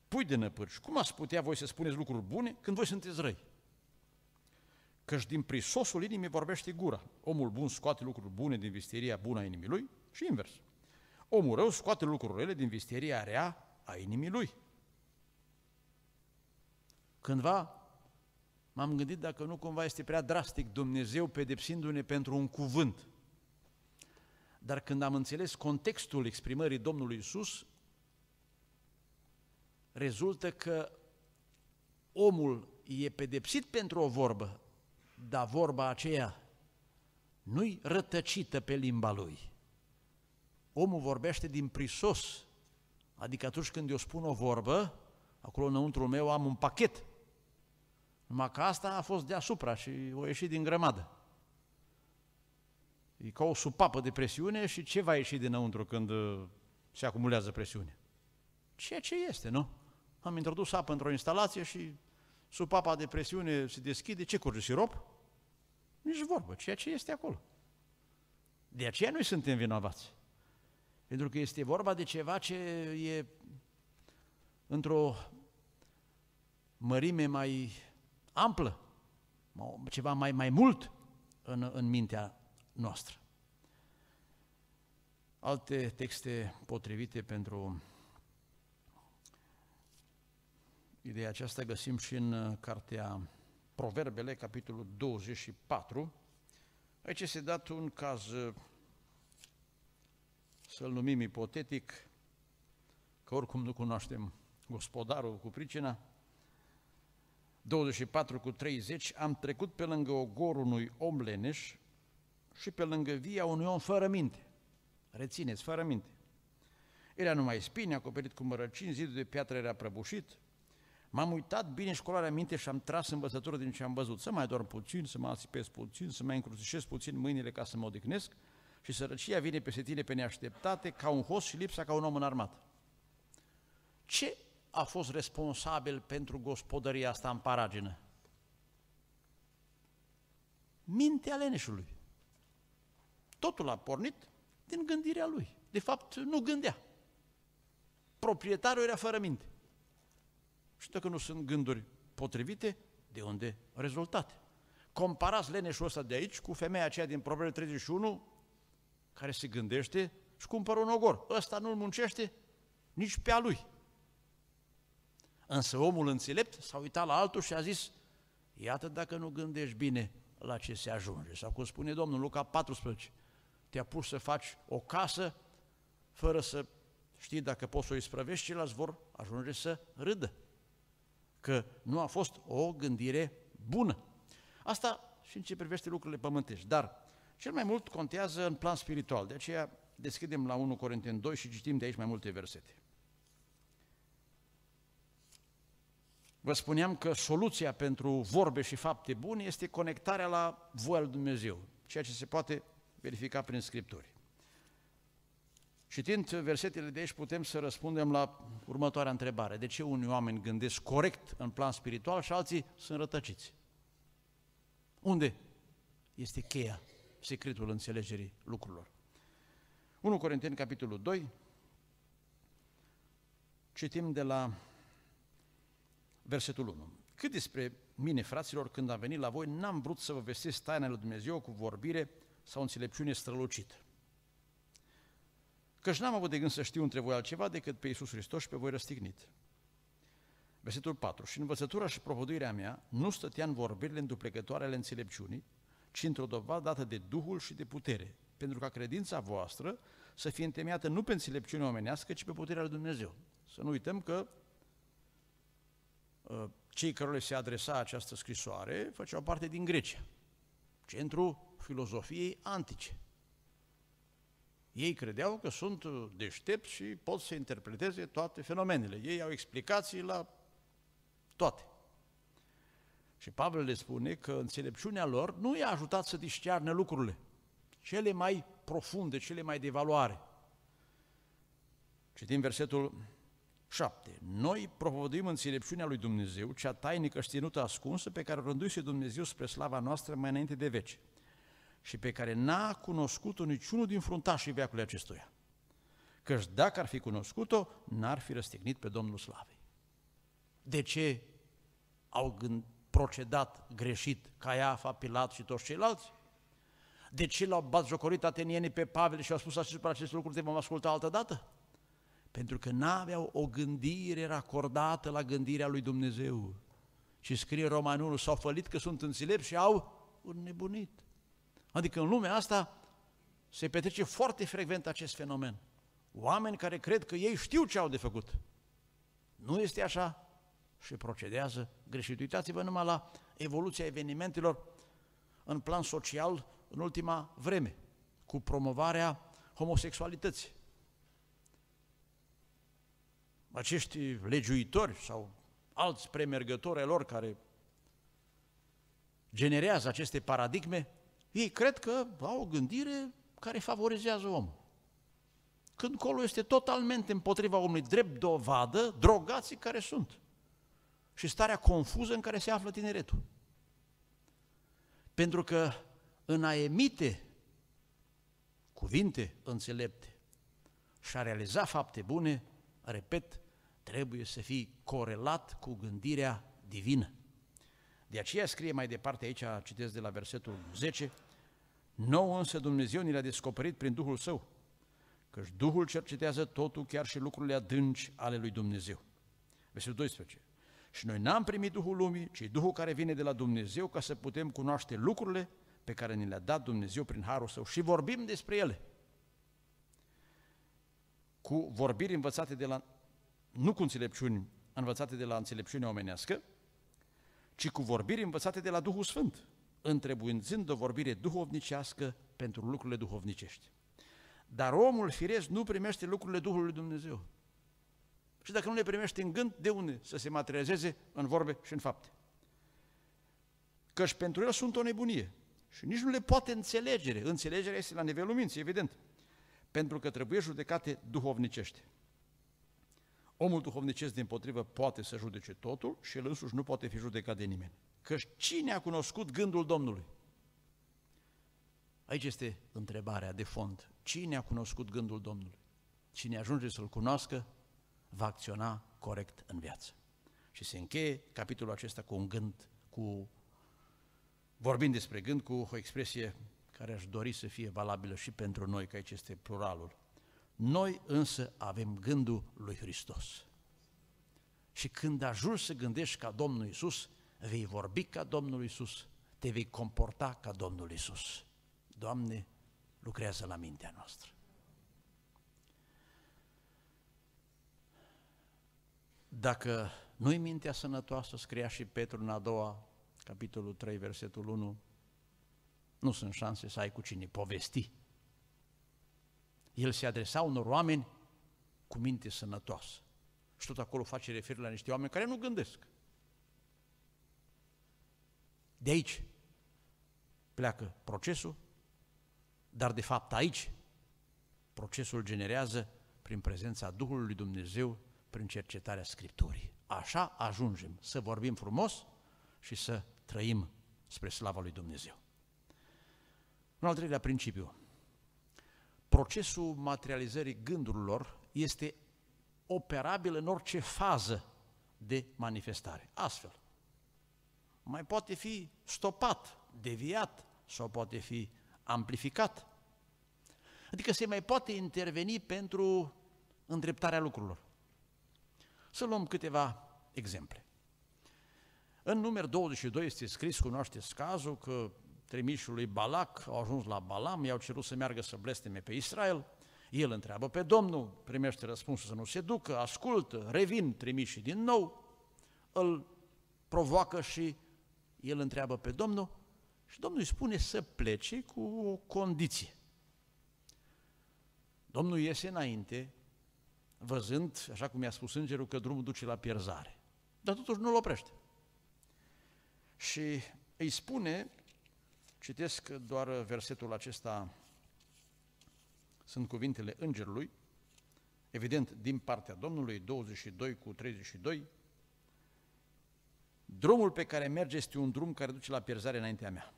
Pui de năpârși, cum ați putea voi să spuneți lucruri bune când voi sunteți răi? Căci din prisosul inimii vorbește gura. Omul bun scoate lucruri bune din visteria bună a inimii lui și invers. Omul rău scoate lucruri rele din visteria rea a inimii lui. Cândva m-am gândit dacă nu cumva este prea drastic Dumnezeu pedepsindu-ne pentru un cuvânt. Dar când am înțeles contextul exprimării Domnului Isus, rezultă că omul e pedepsit pentru o vorbă, dar vorba aceea nu-i rătăcită pe limba lui. Omul vorbește din prisos, adică atunci când eu spun o vorbă, acolo înăuntru meu am un pachet. Numai că asta a fost deasupra și o ieșit din grămadă. E ca o supapă de presiune și ce va ieși dinăuntru când uh, se acumulează presiune? Ceea ce este, nu? Am introdus apă într-o instalație și supapa de presiune se deschide, ce curge, sirop? Nici vorbă, ceea ce este acolo. De aceea noi suntem vinovați. Pentru că este vorba de ceva ce e într-o mărime mai amplă, ceva mai, mai mult în, în mintea noastră. Alte texte potrivite pentru ideea aceasta găsim și în cartea Proverbele, capitolul 24. Aici este dat un caz, să-l numim ipotetic, că oricum nu cunoaștem gospodarul cu pricina, 24 cu 30, am trecut pe lângă ogorul unui om leneș și pe lângă via unui om fără minte. Rețineți, fără minte. Era numai spini, acoperit cu mărăcini, zidul de piatră era prăbușit. M-am uitat bine școlarea minte și am tras învățătură din ce am văzut. Să mai dorm puțin, să mă asipesc puțin, să mai încrucișez puțin mâinile ca să mă odihnesc și sărăcia vine peste tine pe neașteptate ca un host și lipsa ca un om în armată. Ce a fost responsabil pentru gospodăria asta în paragină? Mintea leneșului. Totul a pornit din gândirea lui. De fapt, nu gândea. Proprietarul era fără minte. Și dacă nu sunt gânduri potrivite, de unde rezultate? Comparați leneșul ăsta de aici cu femeia aceea din Proverbe 31, care se gândește și cumpără un ogor. Ăsta nu-l muncește nici pe a lui. Însă omul înțelept s-a uitat la altul și a zis, iată dacă nu gândești bine la ce se ajunge. Sau cum spune Domnul Luca 14, te-a pus să faci o casă fără să știi dacă poți să o isprăvești, ceilalți vor ajunge să râdă. Că nu a fost o gândire bună. Asta și în ce privește lucrurile pământești. Dar cel mai mult contează în plan spiritual. De aceea deschidem la 1 Corinteni 2 și citim de aici mai multe versete. Vă spuneam că soluția pentru vorbe și fapte bune este conectarea la voia lui Dumnezeu, ceea ce se poate verifica prin Scripturi. Citind versetele de aici putem să răspundem la următoarea întrebare. De ce unii oameni gândesc corect în plan spiritual și alții sunt rătăciți? Unde este cheia, secretul înțelegerii lucrurilor? 1 Corinteni, capitolul 2, citim de la versetul 1. Cât despre mine, fraților, când am venit la voi, n-am vrut să vă vestesc taina lui Dumnezeu cu vorbire sau înțelepciune strălucită. Căci n-am avut de gând să știu între voi altceva decât pe Iisus Hristos și pe voi răstignit. Versetul 4. Și învățătura și propovăduirea mea nu stătea în vorbirile înduplecătoare ale înțelepciunii, ci într-o dovadă dată de Duhul și de putere, pentru ca credința voastră să fie întemeiată nu pe înțelepciune omenească, ci pe puterea lui Dumnezeu. Să nu uităm că Uh, cei care se adresa această scrisoare făceau parte din Grecia, centru filozofiei antice. Ei credeau că sunt deștepți și pot să interpreteze toate fenomenele. Ei au explicații la toate. Și Pavel le spune că înțelepciunea lor nu i-a ajutat să discearne lucrurile, cele mai profunde, cele mai de valoare. Citim versetul 7. Noi propovăduim înțelepciunea lui Dumnezeu, cea tainică știnută ascunsă, pe care o rânduise Dumnezeu spre slava noastră mai înainte de veci și pe care n-a cunoscut-o niciunul din fruntașii veacului acestuia. Căci dacă ar fi cunoscut-o, n-ar fi răstignit pe Domnul Slavei. De ce au gând, procedat greșit Caiafa, Pilat și toți ceilalți? De ce l-au batjocorit atenienii pe Pavel și au spus asupra acest lucru, te vom asculta altă dată? pentru că n-aveau o gândire racordată la gândirea lui Dumnezeu. Și scrie Romanul, s-au fălit că sunt înțelepți și au înnebunit. Adică în lumea asta se petrece foarte frecvent acest fenomen. Oameni care cred că ei știu ce au de făcut. Nu este așa și procedează greșit. Uitați-vă numai la evoluția evenimentelor în plan social în ultima vreme, cu promovarea homosexualității acești legiuitori sau alți premergători ai lor care generează aceste paradigme, ei cred că au o gândire care favorizează omul. Când colo este totalmente împotriva omului, drept dovadă, drogații care sunt. Și starea confuză în care se află tineretul. Pentru că în a emite cuvinte înțelepte și a realiza fapte bune, repet, trebuie să fii corelat cu gândirea divină. De aceea scrie mai departe aici, citesc de la versetul 10, Nou însă Dumnezeu ni l-a descoperit prin Duhul Său, căci Duhul cercetează totul, chiar și lucrurile adânci ale lui Dumnezeu. Versetul 12. Și noi n-am primit Duhul lumii, ci Duhul care vine de la Dumnezeu ca să putem cunoaște lucrurile pe care ni le-a dat Dumnezeu prin Harul Său și vorbim despre ele. Cu vorbiri învățate de la, nu cu înțelepciuni învățate de la înțelepciunea omenească, ci cu vorbiri învățate de la Duhul Sfânt, întrebuințând o vorbire duhovnicească pentru lucrurile duhovnicești. Dar omul firesc nu primește lucrurile Duhului Dumnezeu. Și dacă nu le primește în gând, de unde să se materializeze în vorbe și în fapte? Căci pentru el sunt o nebunie și nici nu le poate înțelegere. Înțelegerea este la nivelul minții, evident. Pentru că trebuie judecate duhovnicește. Omul duhovnicesc, din potrivă, poate să judece totul și el însuși nu poate fi judecat de nimeni. Căci cine a cunoscut gândul Domnului? Aici este întrebarea de fond. Cine a cunoscut gândul Domnului? Cine ajunge să-L cunoască, va acționa corect în viață. Și se încheie capitolul acesta cu un gând, cu vorbind despre gând, cu o expresie care aș dori să fie valabilă și pentru noi, că aici este pluralul. Noi însă avem gândul lui Hristos. Și când ajungi să gândești ca Domnul Isus, vei vorbi ca Domnul Isus, te vei comporta ca Domnul Isus. Doamne, lucrează la mintea noastră. Dacă nu-i mintea sănătoasă, scria și Petru în a doua, capitolul 3, versetul 1, nu sunt șanse să ai cu cine povesti. El se adresa unor oameni cu minte sănătoasă. Și tot acolo face referire la niște oameni care nu gândesc. De aici pleacă procesul, dar de fapt aici procesul generează prin prezența Duhului lui Dumnezeu, prin cercetarea Scripturii. Așa ajungem să vorbim frumos și să trăim spre slava lui Dumnezeu. Un al treilea principiu. Procesul materializării gândurilor este operabil în orice fază de manifestare. Astfel, mai poate fi stopat, deviat sau poate fi amplificat. Adică se mai poate interveni pentru îndreptarea lucrurilor. Să luăm câteva exemple. În număr 22 este scris, cunoașteți cazul, că trimișul lui Balac au ajuns la Balam, i-au cerut să meargă să blesteme pe Israel, el întreabă pe Domnul, primește răspunsul să nu se ducă, ascultă, revin trimișii din nou, îl provoacă și el întreabă pe Domnul și Domnul îi spune să plece cu o condiție. Domnul iese înainte, văzând, așa cum i-a spus îngerul, că drumul duce la pierzare. Dar totuși nu-l oprește. Și îi spune, citesc doar versetul acesta, sunt cuvintele îngerului, evident din partea Domnului, 22 cu 32, Drumul pe care merge este un drum care duce la pierzare înaintea mea.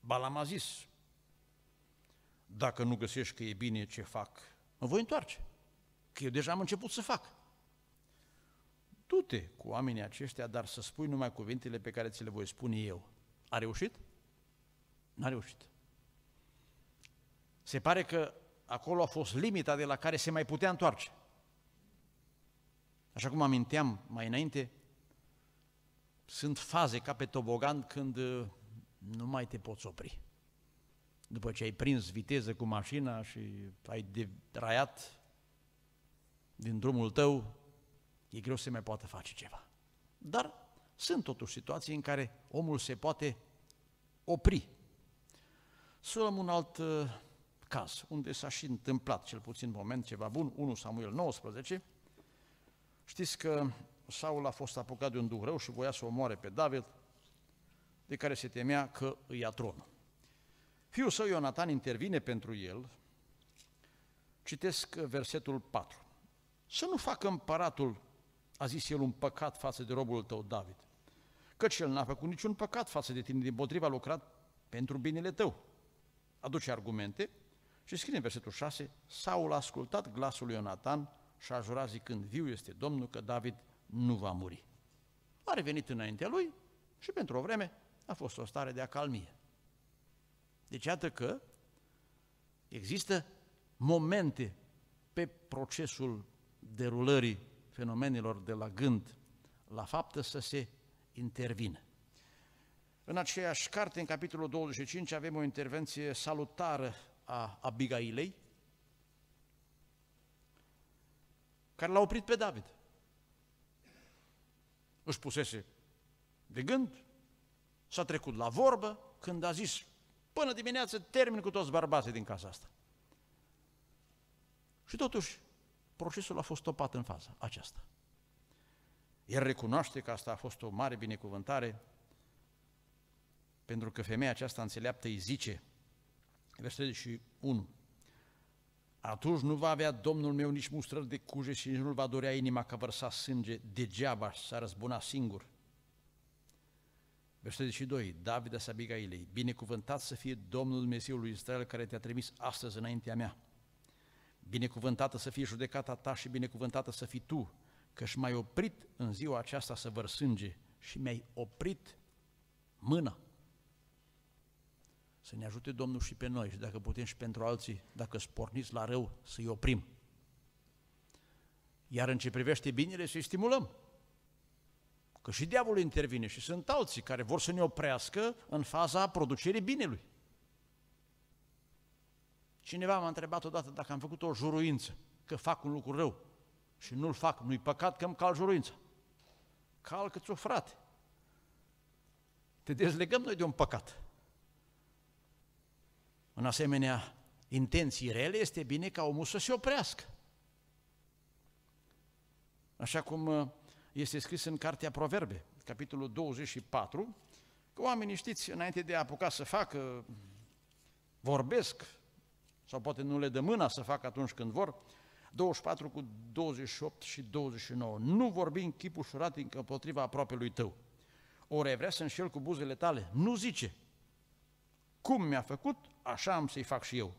Balam a zis, dacă nu găsești că e bine ce fac, mă voi întoarce, că eu deja am început să fac. Du-te cu oamenii aceștia, dar să spui numai cuvintele pe care ți le voi spune eu. A reușit? N-a reușit. Se pare că acolo a fost limita de la care se mai putea întoarce. Așa cum aminteam mai înainte, sunt faze ca pe tobogan când uh, nu mai te poți opri. După ce ai prins viteză cu mașina și ai deraiat din drumul tău, e greu să mai poată face ceva. Dar sunt totuși situații în care omul se poate opri. Să luăm un alt uh, caz, unde s-a și întâmplat, cel puțin moment ceva bun, 1 Samuel 19. Știți că Saul a fost apucat de un duh rău și voia să omoare pe David. de care se temea că îi ia tronul. Fiul său Ionatan intervine pentru el, citesc versetul 4. Să nu facă împăratul, a zis el, un păcat față de robul tău David, căci el n-a făcut niciun păcat față de tine, din potriva a lucrat pentru binele tău. Aduce argumente și scrie în versetul 6, Saul a ascultat glasul lui Ionatan și a jurat zicând, viu este Domnul că David nu va muri. A revenit înaintea lui și pentru o vreme a fost o stare de acalmie. Deci iată că există momente pe procesul derulării fenomenelor de la gând la faptă să se intervină. În aceeași carte, în capitolul 25, avem o intervenție salutară a Abigailei, care l-a oprit pe David. Își pusese de gând, s-a trecut la vorbă, când a zis, până dimineață termin cu toți bărbații din casa asta. Și totuși, procesul a fost stopat în faza aceasta. El recunoaște că asta a fost o mare binecuvântare, pentru că femeia aceasta înțeleaptă îi zice, versetul 1, atunci nu va avea Domnul meu nici mustrări de cuje și nici nu va dorea inima că vărsa sânge degeaba și s-a răzbuna singur. Versetul 2, David a Abigailei, binecuvântat să fie Domnul Dumnezeul lui Israel care te-a trimis astăzi înaintea mea. Binecuvântată să fie judecata ta și binecuvântată să fii tu, că și mai oprit în ziua aceasta să văr sânge și mi-ai oprit mâna. Să ne ajute Domnul și pe noi și dacă putem și pentru alții, dacă sporniți la rău, să-i oprim. Iar în ce privește binele, să-i stimulăm. Că și diavolul intervine și sunt alții care vor să ne oprească în faza producerii binelui. Cineva m-a întrebat odată dacă am făcut o juruință, că fac un lucru rău și nu-l fac, nu-i păcat că îmi cal juruința. Calcă-ți-o, frate. Te dezlegăm noi de un păcat. În asemenea intenții rele, este bine ca omul să se oprească. Așa cum uh, este scris în Cartea Proverbe, capitolul 24, că oamenii, știți, înainte de a apuca să facă, vorbesc, sau poate nu le dă mâna să facă atunci când vor, 24 cu 28 și 29. Nu vorbi în chip ușurat împotriva aproape lui tău. Ori vrea să înșel cu buzele tale. Nu zice, cum mi-a făcut, așa am să-i fac și eu.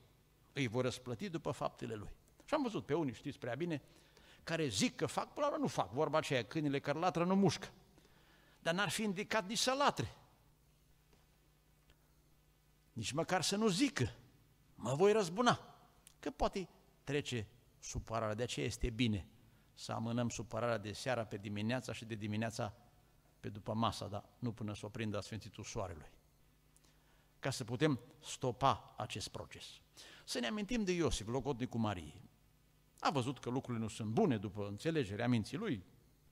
Îi vor răsplăti după faptele lui. Și am văzut pe unii, știți prea bine, care zic că fac, până la nu fac. Vorba aceea, câinile care latră nu mușcă. Dar n-ar fi indicat nici să latre. Nici măcar să nu zică, mă voi răzbuna. Că poate trece supărarea, de aceea este bine să amânăm supărarea de seara pe dimineața și de dimineața pe după masa, dar nu până să o prindă Sfântitul Soarelui ca să putem stopa acest proces. Să ne amintim de Iosif, logodnicul Mariei. A văzut că lucrurile nu sunt bune după înțelegerea minții lui,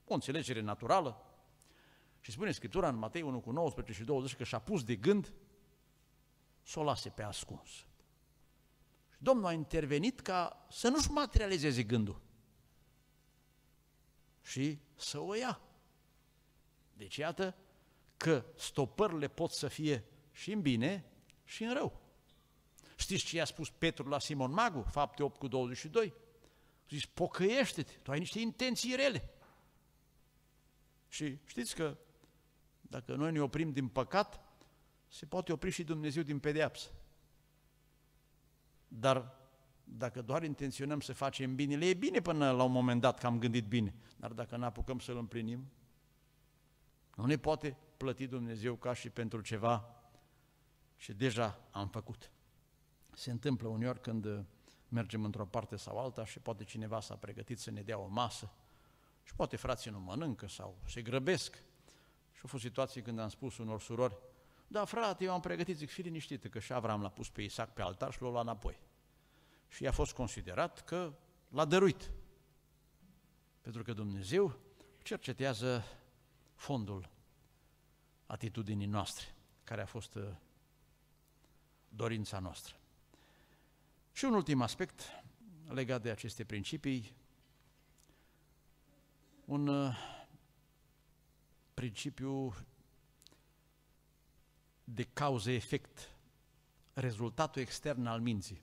o înțelegere naturală. Și spune Scriptura în Matei 1 cu 19 și 20 că și-a pus de gând să o lase pe ascuns. Și Domnul a intervenit ca să nu-și materializeze gândul și să o ia. Deci iată că stopările pot să fie și în bine și în rău. Știți ce i-a spus Petru la Simon Magu, fapte 8 cu 22? Zis, pocăiește-te, tu ai niște intenții rele. Și știți că dacă noi ne oprim din păcat, se poate opri și Dumnezeu din pedeapsă. Dar dacă doar intenționăm să facem binele, e bine până la un moment dat că am gândit bine. Dar dacă nu apucăm să-l împlinim, nu ne poate plăti Dumnezeu ca și pentru ceva și deja am făcut. Se întâmplă uneori când uh, mergem într-o parte sau alta și poate cineva s-a pregătit să ne dea o masă și poate frații nu mănâncă sau se grăbesc. Și au fost situații când am spus unor surori, da frate, eu am pregătit, zic, fi liniștită, că și Avram l-a pus pe Isaac pe altar și l-a luat înapoi. Și a fost considerat că l-a dăruit. Pentru că Dumnezeu cercetează fondul atitudinii noastre, care a fost uh, dorința noastră. Și un ultim aspect legat de aceste principii, un uh, principiu de cauză-efect, rezultatul extern al minții,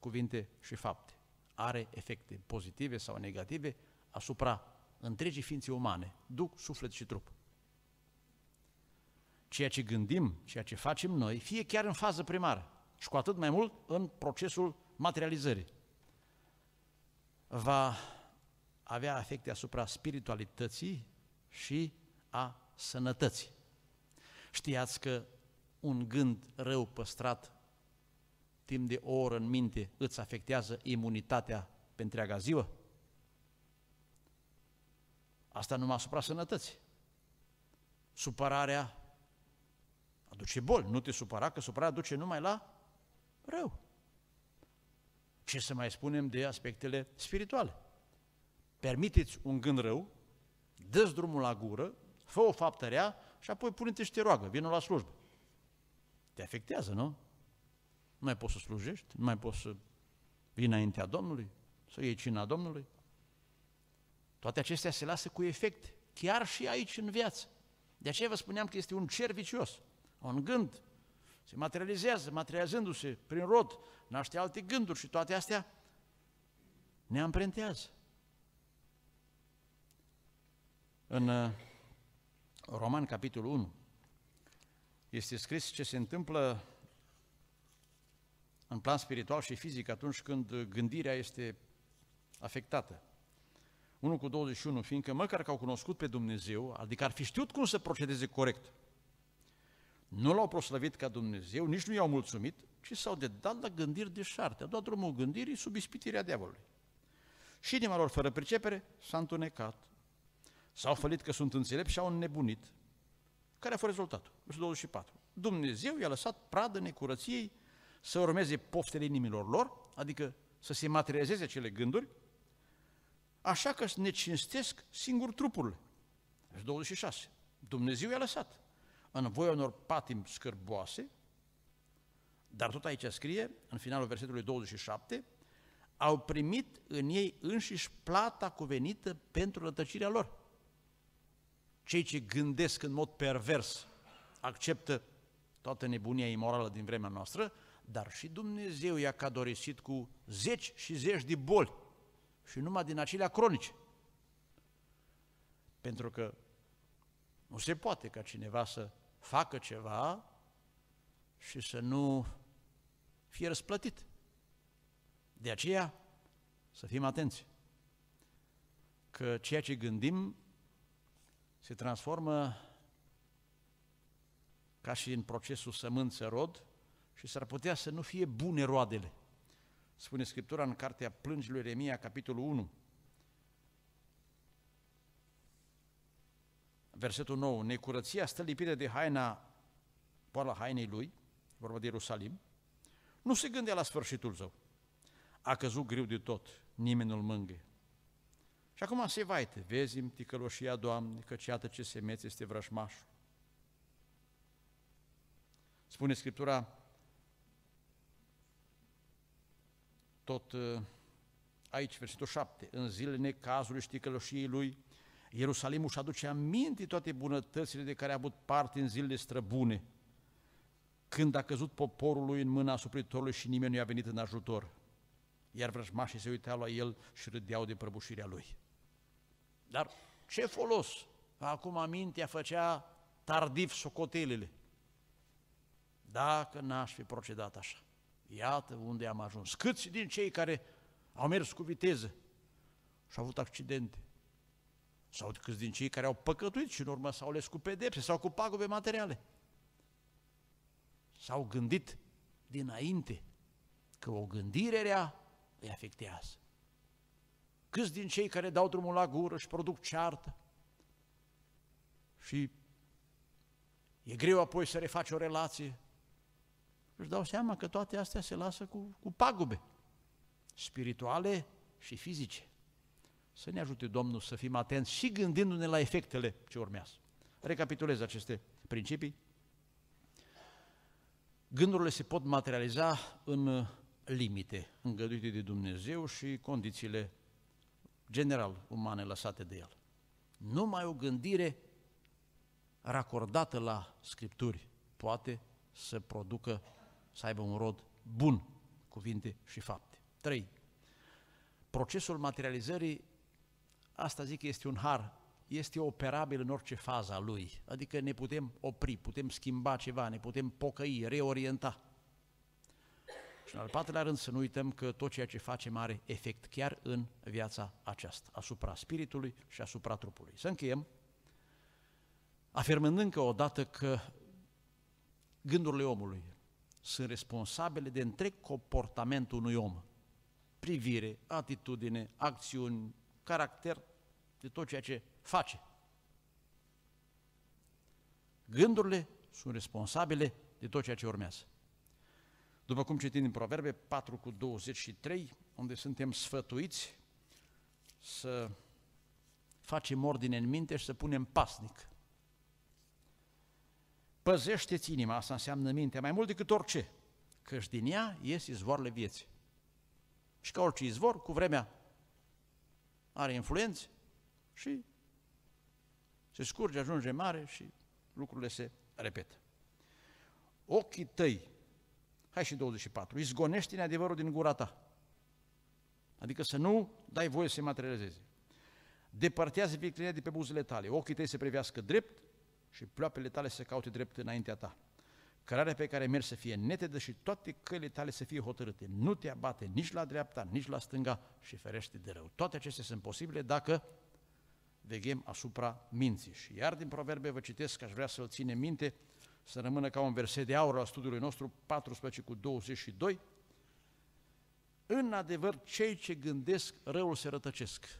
cuvinte și fapte, are efecte pozitive sau negative asupra întregii ființe umane, duc, suflet și trup. Ceea ce gândim, ceea ce facem noi, fie chiar în fază primară și cu atât mai mult în procesul materializării, va avea efecte asupra spiritualității și a sănătății. Știați că un gând rău păstrat timp de o oră în minte îți afectează imunitatea pe întreaga ziua? Asta numai asupra sănătății. Supărarea aduce boli. Nu te supăra, că supărarea duce numai la rău. Ce să mai spunem de aspectele spirituale? Permiteți un gând rău, dă drumul la gură, fă o faptă rea și apoi pune-te și te roagă, vină la slujbă. Te afectează, nu? Nu mai poți să slujești, nu mai poți să vii înaintea Domnului, să iei cina Domnului. Toate acestea se lasă cu efect, chiar și aici în viață. De aceea vă spuneam că este un cer vicios, un gând. Se materializează, materializându-se prin rod, naște alte gânduri și toate astea ne amprentează. În uh, Roman, capitolul 1, este scris ce se întâmplă în plan spiritual și fizic atunci când gândirea este afectată. 1 cu 21, fiindcă măcar că au cunoscut pe Dumnezeu, adică ar fi știut cum să procedeze corect, nu l-au proslăvit ca Dumnezeu, nici nu i-au mulțumit, ci s-au dedat la gândiri de șarte, a dat drumul gândirii sub ispitirea diavolului. Și inima lor, fără pricepere, s-a întunecat. S-au fălit că sunt înțelepți și au înnebunit. Care a fost rezultatul? Versul 24. Dumnezeu i-a lăsat pradă necurăției să urmeze poftele inimilor lor, adică să se materializeze acele gânduri, așa că ne cinstesc singur trupurile. Versul 26. Dumnezeu i-a lăsat în voia unor patim scârboase, dar tot aici scrie, în finalul versetului 27, au primit în ei înșiși plata cuvenită pentru rătăcirea lor. Cei ce gândesc în mod pervers acceptă toată nebunia imorală din vremea noastră, dar și Dumnezeu i-a cadorisit cu zeci și zeci de boli și numai din acelea cronice. Pentru că nu se poate ca cineva să facă ceva și să nu fie răsplătit. De aceea să fim atenți că ceea ce gândim se transformă ca și în procesul sămânță-rod și s-ar putea să nu fie bune roadele. Spune Scriptura în cartea Plângii Remia, capitolul 1, versetul 9, necurăția stă lipită de haina, poala hainei lui, vorba de Ierusalim, nu se gândea la sfârșitul său. A căzut greu de tot, nimeni nu-l mângâie. Și acum se vaite, vezi-mi ticăloșia, Doamne, că iată ce semeț este vrășmașul. Spune Scriptura, tot uh, aici, versetul 7, în zilele necazului și ticăloșiei lui, Ierusalimul își aduce aminte toate bunătățile de care a avut parte în zilele străbune, când a căzut poporul lui în mâna supritorului și nimeni nu i-a venit în ajutor. Iar vrăjmașii se uitau la el și râdeau de prăbușirea lui. Dar ce folos? Acum amintea făcea tardiv socotelele. Dacă n-aș fi procedat așa. Iată unde am ajuns. Câți din cei care au mers cu viteză și au avut accidente, sau câți din cei care au păcătuit și în urmă s-au ales cu pedepse sau cu pagube materiale. S-au gândit dinainte că o gândire rea îi afectează. Câți din cei care dau drumul la gură și produc ceartă și e greu apoi să refaci o relație, își dau seama că toate astea se lasă cu, cu pagube spirituale și fizice. Să ne ajute Domnul să fim atenți și gândindu-ne la efectele ce urmează. Recapitulez aceste principii. Gândurile se pot materializa în limite îngăduite de Dumnezeu și condițiile general umane lăsate de El. Numai o gândire racordată la Scripturi poate să producă, să aibă un rod bun, cuvinte și fapte. 3. Procesul materializării, asta zic că este un har, este operabil în orice fază a lui, adică ne putem opri, putem schimba ceva, ne putem pocăi, reorienta. Și în al patrulea rând să nu uităm că tot ceea ce facem are efect chiar în viața aceasta, asupra spiritului și asupra trupului. Să încheiem afirmând încă o dată că gândurile omului sunt responsabile de întreg comportamentul unui om. Privire, atitudine, acțiuni, caracter, de tot ceea ce face. Gândurile sunt responsabile de tot ceea ce urmează. După cum citim în Proverbe 4 cu 23, unde suntem sfătuiți să facem ordine în minte și să punem pasnic. Păzește-ți inima, asta înseamnă mintea, mai mult decât orice, căci din ea ies izvoarele vieții. Și ca orice izvor, cu vremea are influențe și se scurge, ajunge mare și lucrurile se repetă. Ochii tăi Hai și 24. Izgonește-ne adevărul din gura ta. Adică să nu dai voie să se materializeze. Depărtează viclenia de pe buzele tale. Ochii tăi să privească drept și ploapele tale să caute drept înaintea ta. Cărarea pe care mergi să fie netedă și toate căile tale să fie hotărâte. Nu te abate nici la dreapta, nici la stânga și ferește de rău. Toate acestea sunt posibile dacă veghem asupra minții. Și iar din proverbe vă citesc, aș vrea să-l ține minte, să rămână ca un verset de aur al studiului nostru, 14 cu 22, în adevăr, cei ce gândesc răul se rătăcesc.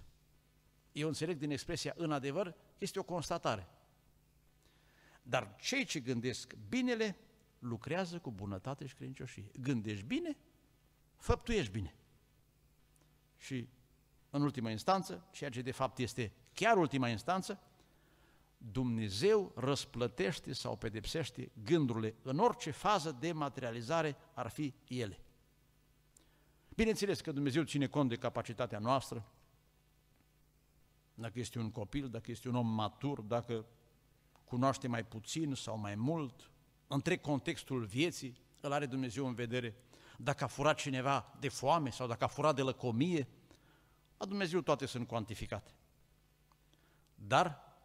Eu înțeleg din expresia în adevăr, este o constatare. Dar cei ce gândesc binele, lucrează cu bunătate și credincioșie. Gândești bine, făptuiești bine. Și, în ultima instanță, ceea ce de fapt este chiar ultima instanță, Dumnezeu răsplătește sau pedepsește gândurile în orice fază de materializare ar fi ele. Bineînțeles că Dumnezeu ține cont de capacitatea noastră, dacă este un copil, dacă este un om matur, dacă cunoaște mai puțin sau mai mult, întreg contextul vieții, îl are Dumnezeu în vedere. Dacă a furat cineva de foame sau dacă a furat de lăcomie, la Dumnezeu toate sunt cuantificate. Dar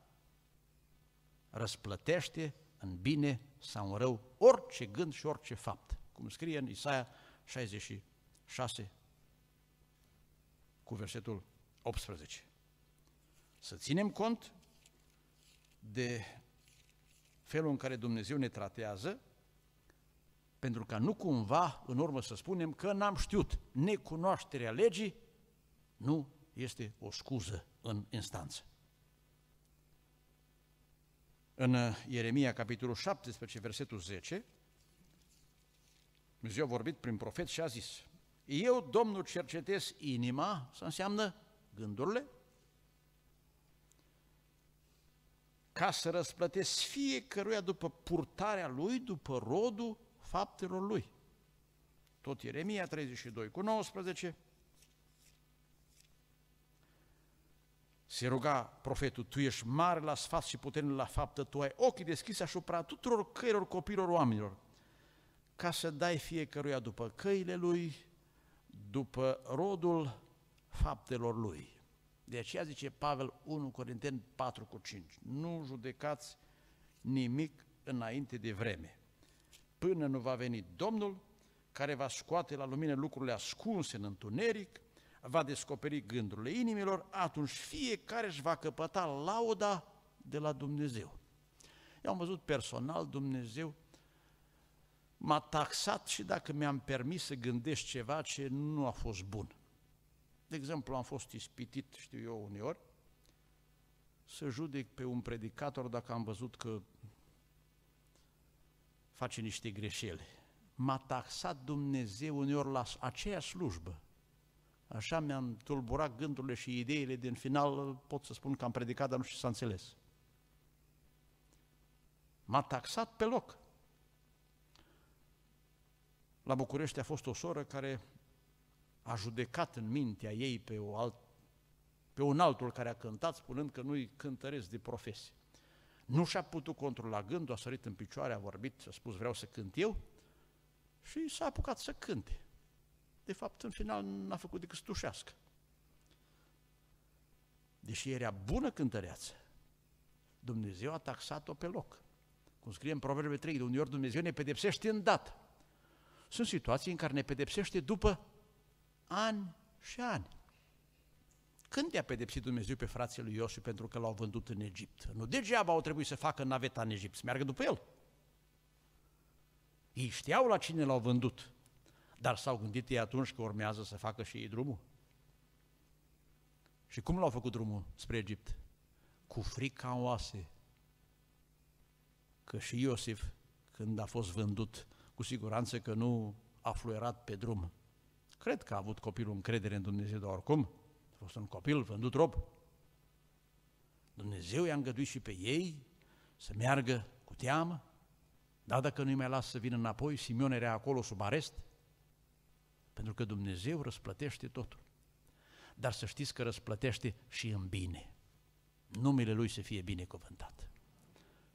răsplătește în bine sau în rău orice gând și orice fapt. Cum scrie în Isaia 66 cu versetul 18. Să ținem cont de felul în care Dumnezeu ne tratează, pentru ca nu cumva în urmă să spunem că n-am știut. Necunoașterea legii nu este o scuză în instanță. În Ieremia, capitolul 17, versetul 10, Dumnezeu a vorbit prin profet și a zis, Eu, Domnul, cercetez inima, să înseamnă gândurile, ca să răsplătesc fiecăruia după purtarea lui, după rodul faptelor lui. Tot Ieremia 32 cu 19, Se ruga profetul, tu ești mare la sfat și puternic la faptă, tu ai ochii deschise asupra tuturor căilor copiilor oamenilor, ca să dai fiecăruia după căile lui, după rodul faptelor lui. De aceea zice Pavel 1 Corinteni 4 cu 5, nu judecați nimic înainte de vreme, până nu va veni Domnul care va scoate la lumină lucrurile ascunse în întuneric va descoperi gândurile inimilor, atunci fiecare își va căpăta lauda de la Dumnezeu. Eu am văzut personal, Dumnezeu m-a taxat și dacă mi-am permis să gândesc ceva ce nu a fost bun. De exemplu, am fost ispitit, știu eu, uneori, să judec pe un predicator dacă am văzut că face niște greșeli. M-a taxat Dumnezeu uneori la aceea slujbă Așa mi-am tulburat gândurile și ideile, din final pot să spun că am predicat, dar nu știu ce s-a înțeles. M-a taxat pe loc. La București a fost o soră care a judecat în mintea ei pe, o alt, pe un altul care a cântat, spunând că nu-i cântăresc de profesie. nu și-a putut controla gândul, a sărit în picioare, a vorbit, a spus vreau să cânt eu și s-a apucat să cânte. De fapt, în final, n-a făcut decât să tușească. Deși era bună cântăreață, Dumnezeu a taxat-o pe loc. Cum scrie în Proverbe 3, de uneori Dumnezeu ne pedepsește îndată. Sunt situații în care ne pedepsește după ani și ani. Când i-a pedepsit Dumnezeu pe frații lui Iosif pentru că l-au vândut în Egipt? Nu degeaba au trebuit să facă naveta în Egipt, să meargă după el. Ei știau la cine l-au vândut, dar s-au gândit ei atunci că urmează să facă și ei drumul. Și cum l-au făcut drumul spre Egipt? Cu frica în oase. Că și Iosif, când a fost vândut, cu siguranță că nu a fluierat pe drum. Cred că a avut copilul încredere în Dumnezeu, dar oricum, a fost un copil vândut rob. Dumnezeu i-a îngăduit și pe ei să meargă cu teamă, dar dacă nu-i mai lasă să vină înapoi, Simeon era acolo sub arest, pentru că Dumnezeu răsplătește totul. Dar să știți că răsplătește și în bine. Numele Lui să fie binecuvântat.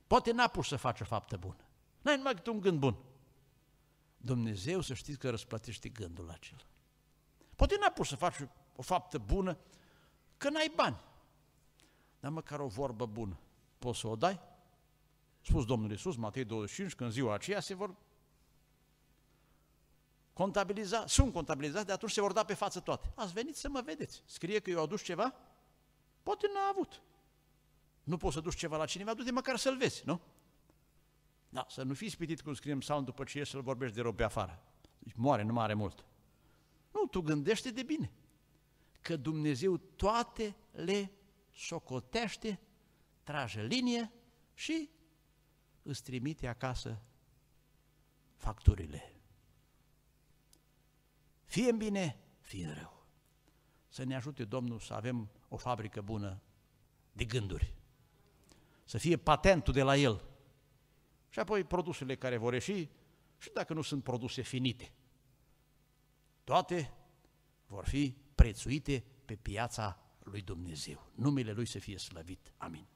Poate n-a pus să faci o faptă bună. N-ai numai câte un gând bun. Dumnezeu să știți că răsplătește gândul acela. Poate n-a pus să faci o faptă bună, că n-ai bani. Dar măcar o vorbă bună poți să o dai? Spus Domnul Iisus, Matei 25, că în ziua aceea se vor contabiliza, sunt contabilizați, de atunci se vor da pe față toate. Ați venit să mă vedeți. Scrie că eu adus ceva? Poate n-a avut. Nu poți să duci ceva la cineva, du-te măcar să-l vezi, nu? Da, să nu fiți spitit cum scriem psalm după ce ieși să-l vorbești de rău pe afară. Deci moare, nu mai are mult. Nu, tu gândește de bine. Că Dumnezeu toate le socotește, trage linie și îți trimite acasă facturile. Fie în bine, fie în rău. Să ne ajute Domnul să avem o fabrică bună de gânduri. Să fie patentul de la El. Și apoi produsele care vor ieși, și dacă nu sunt produse finite, toate vor fi prețuite pe piața lui Dumnezeu. Numele Lui să fie slăvit. Amin.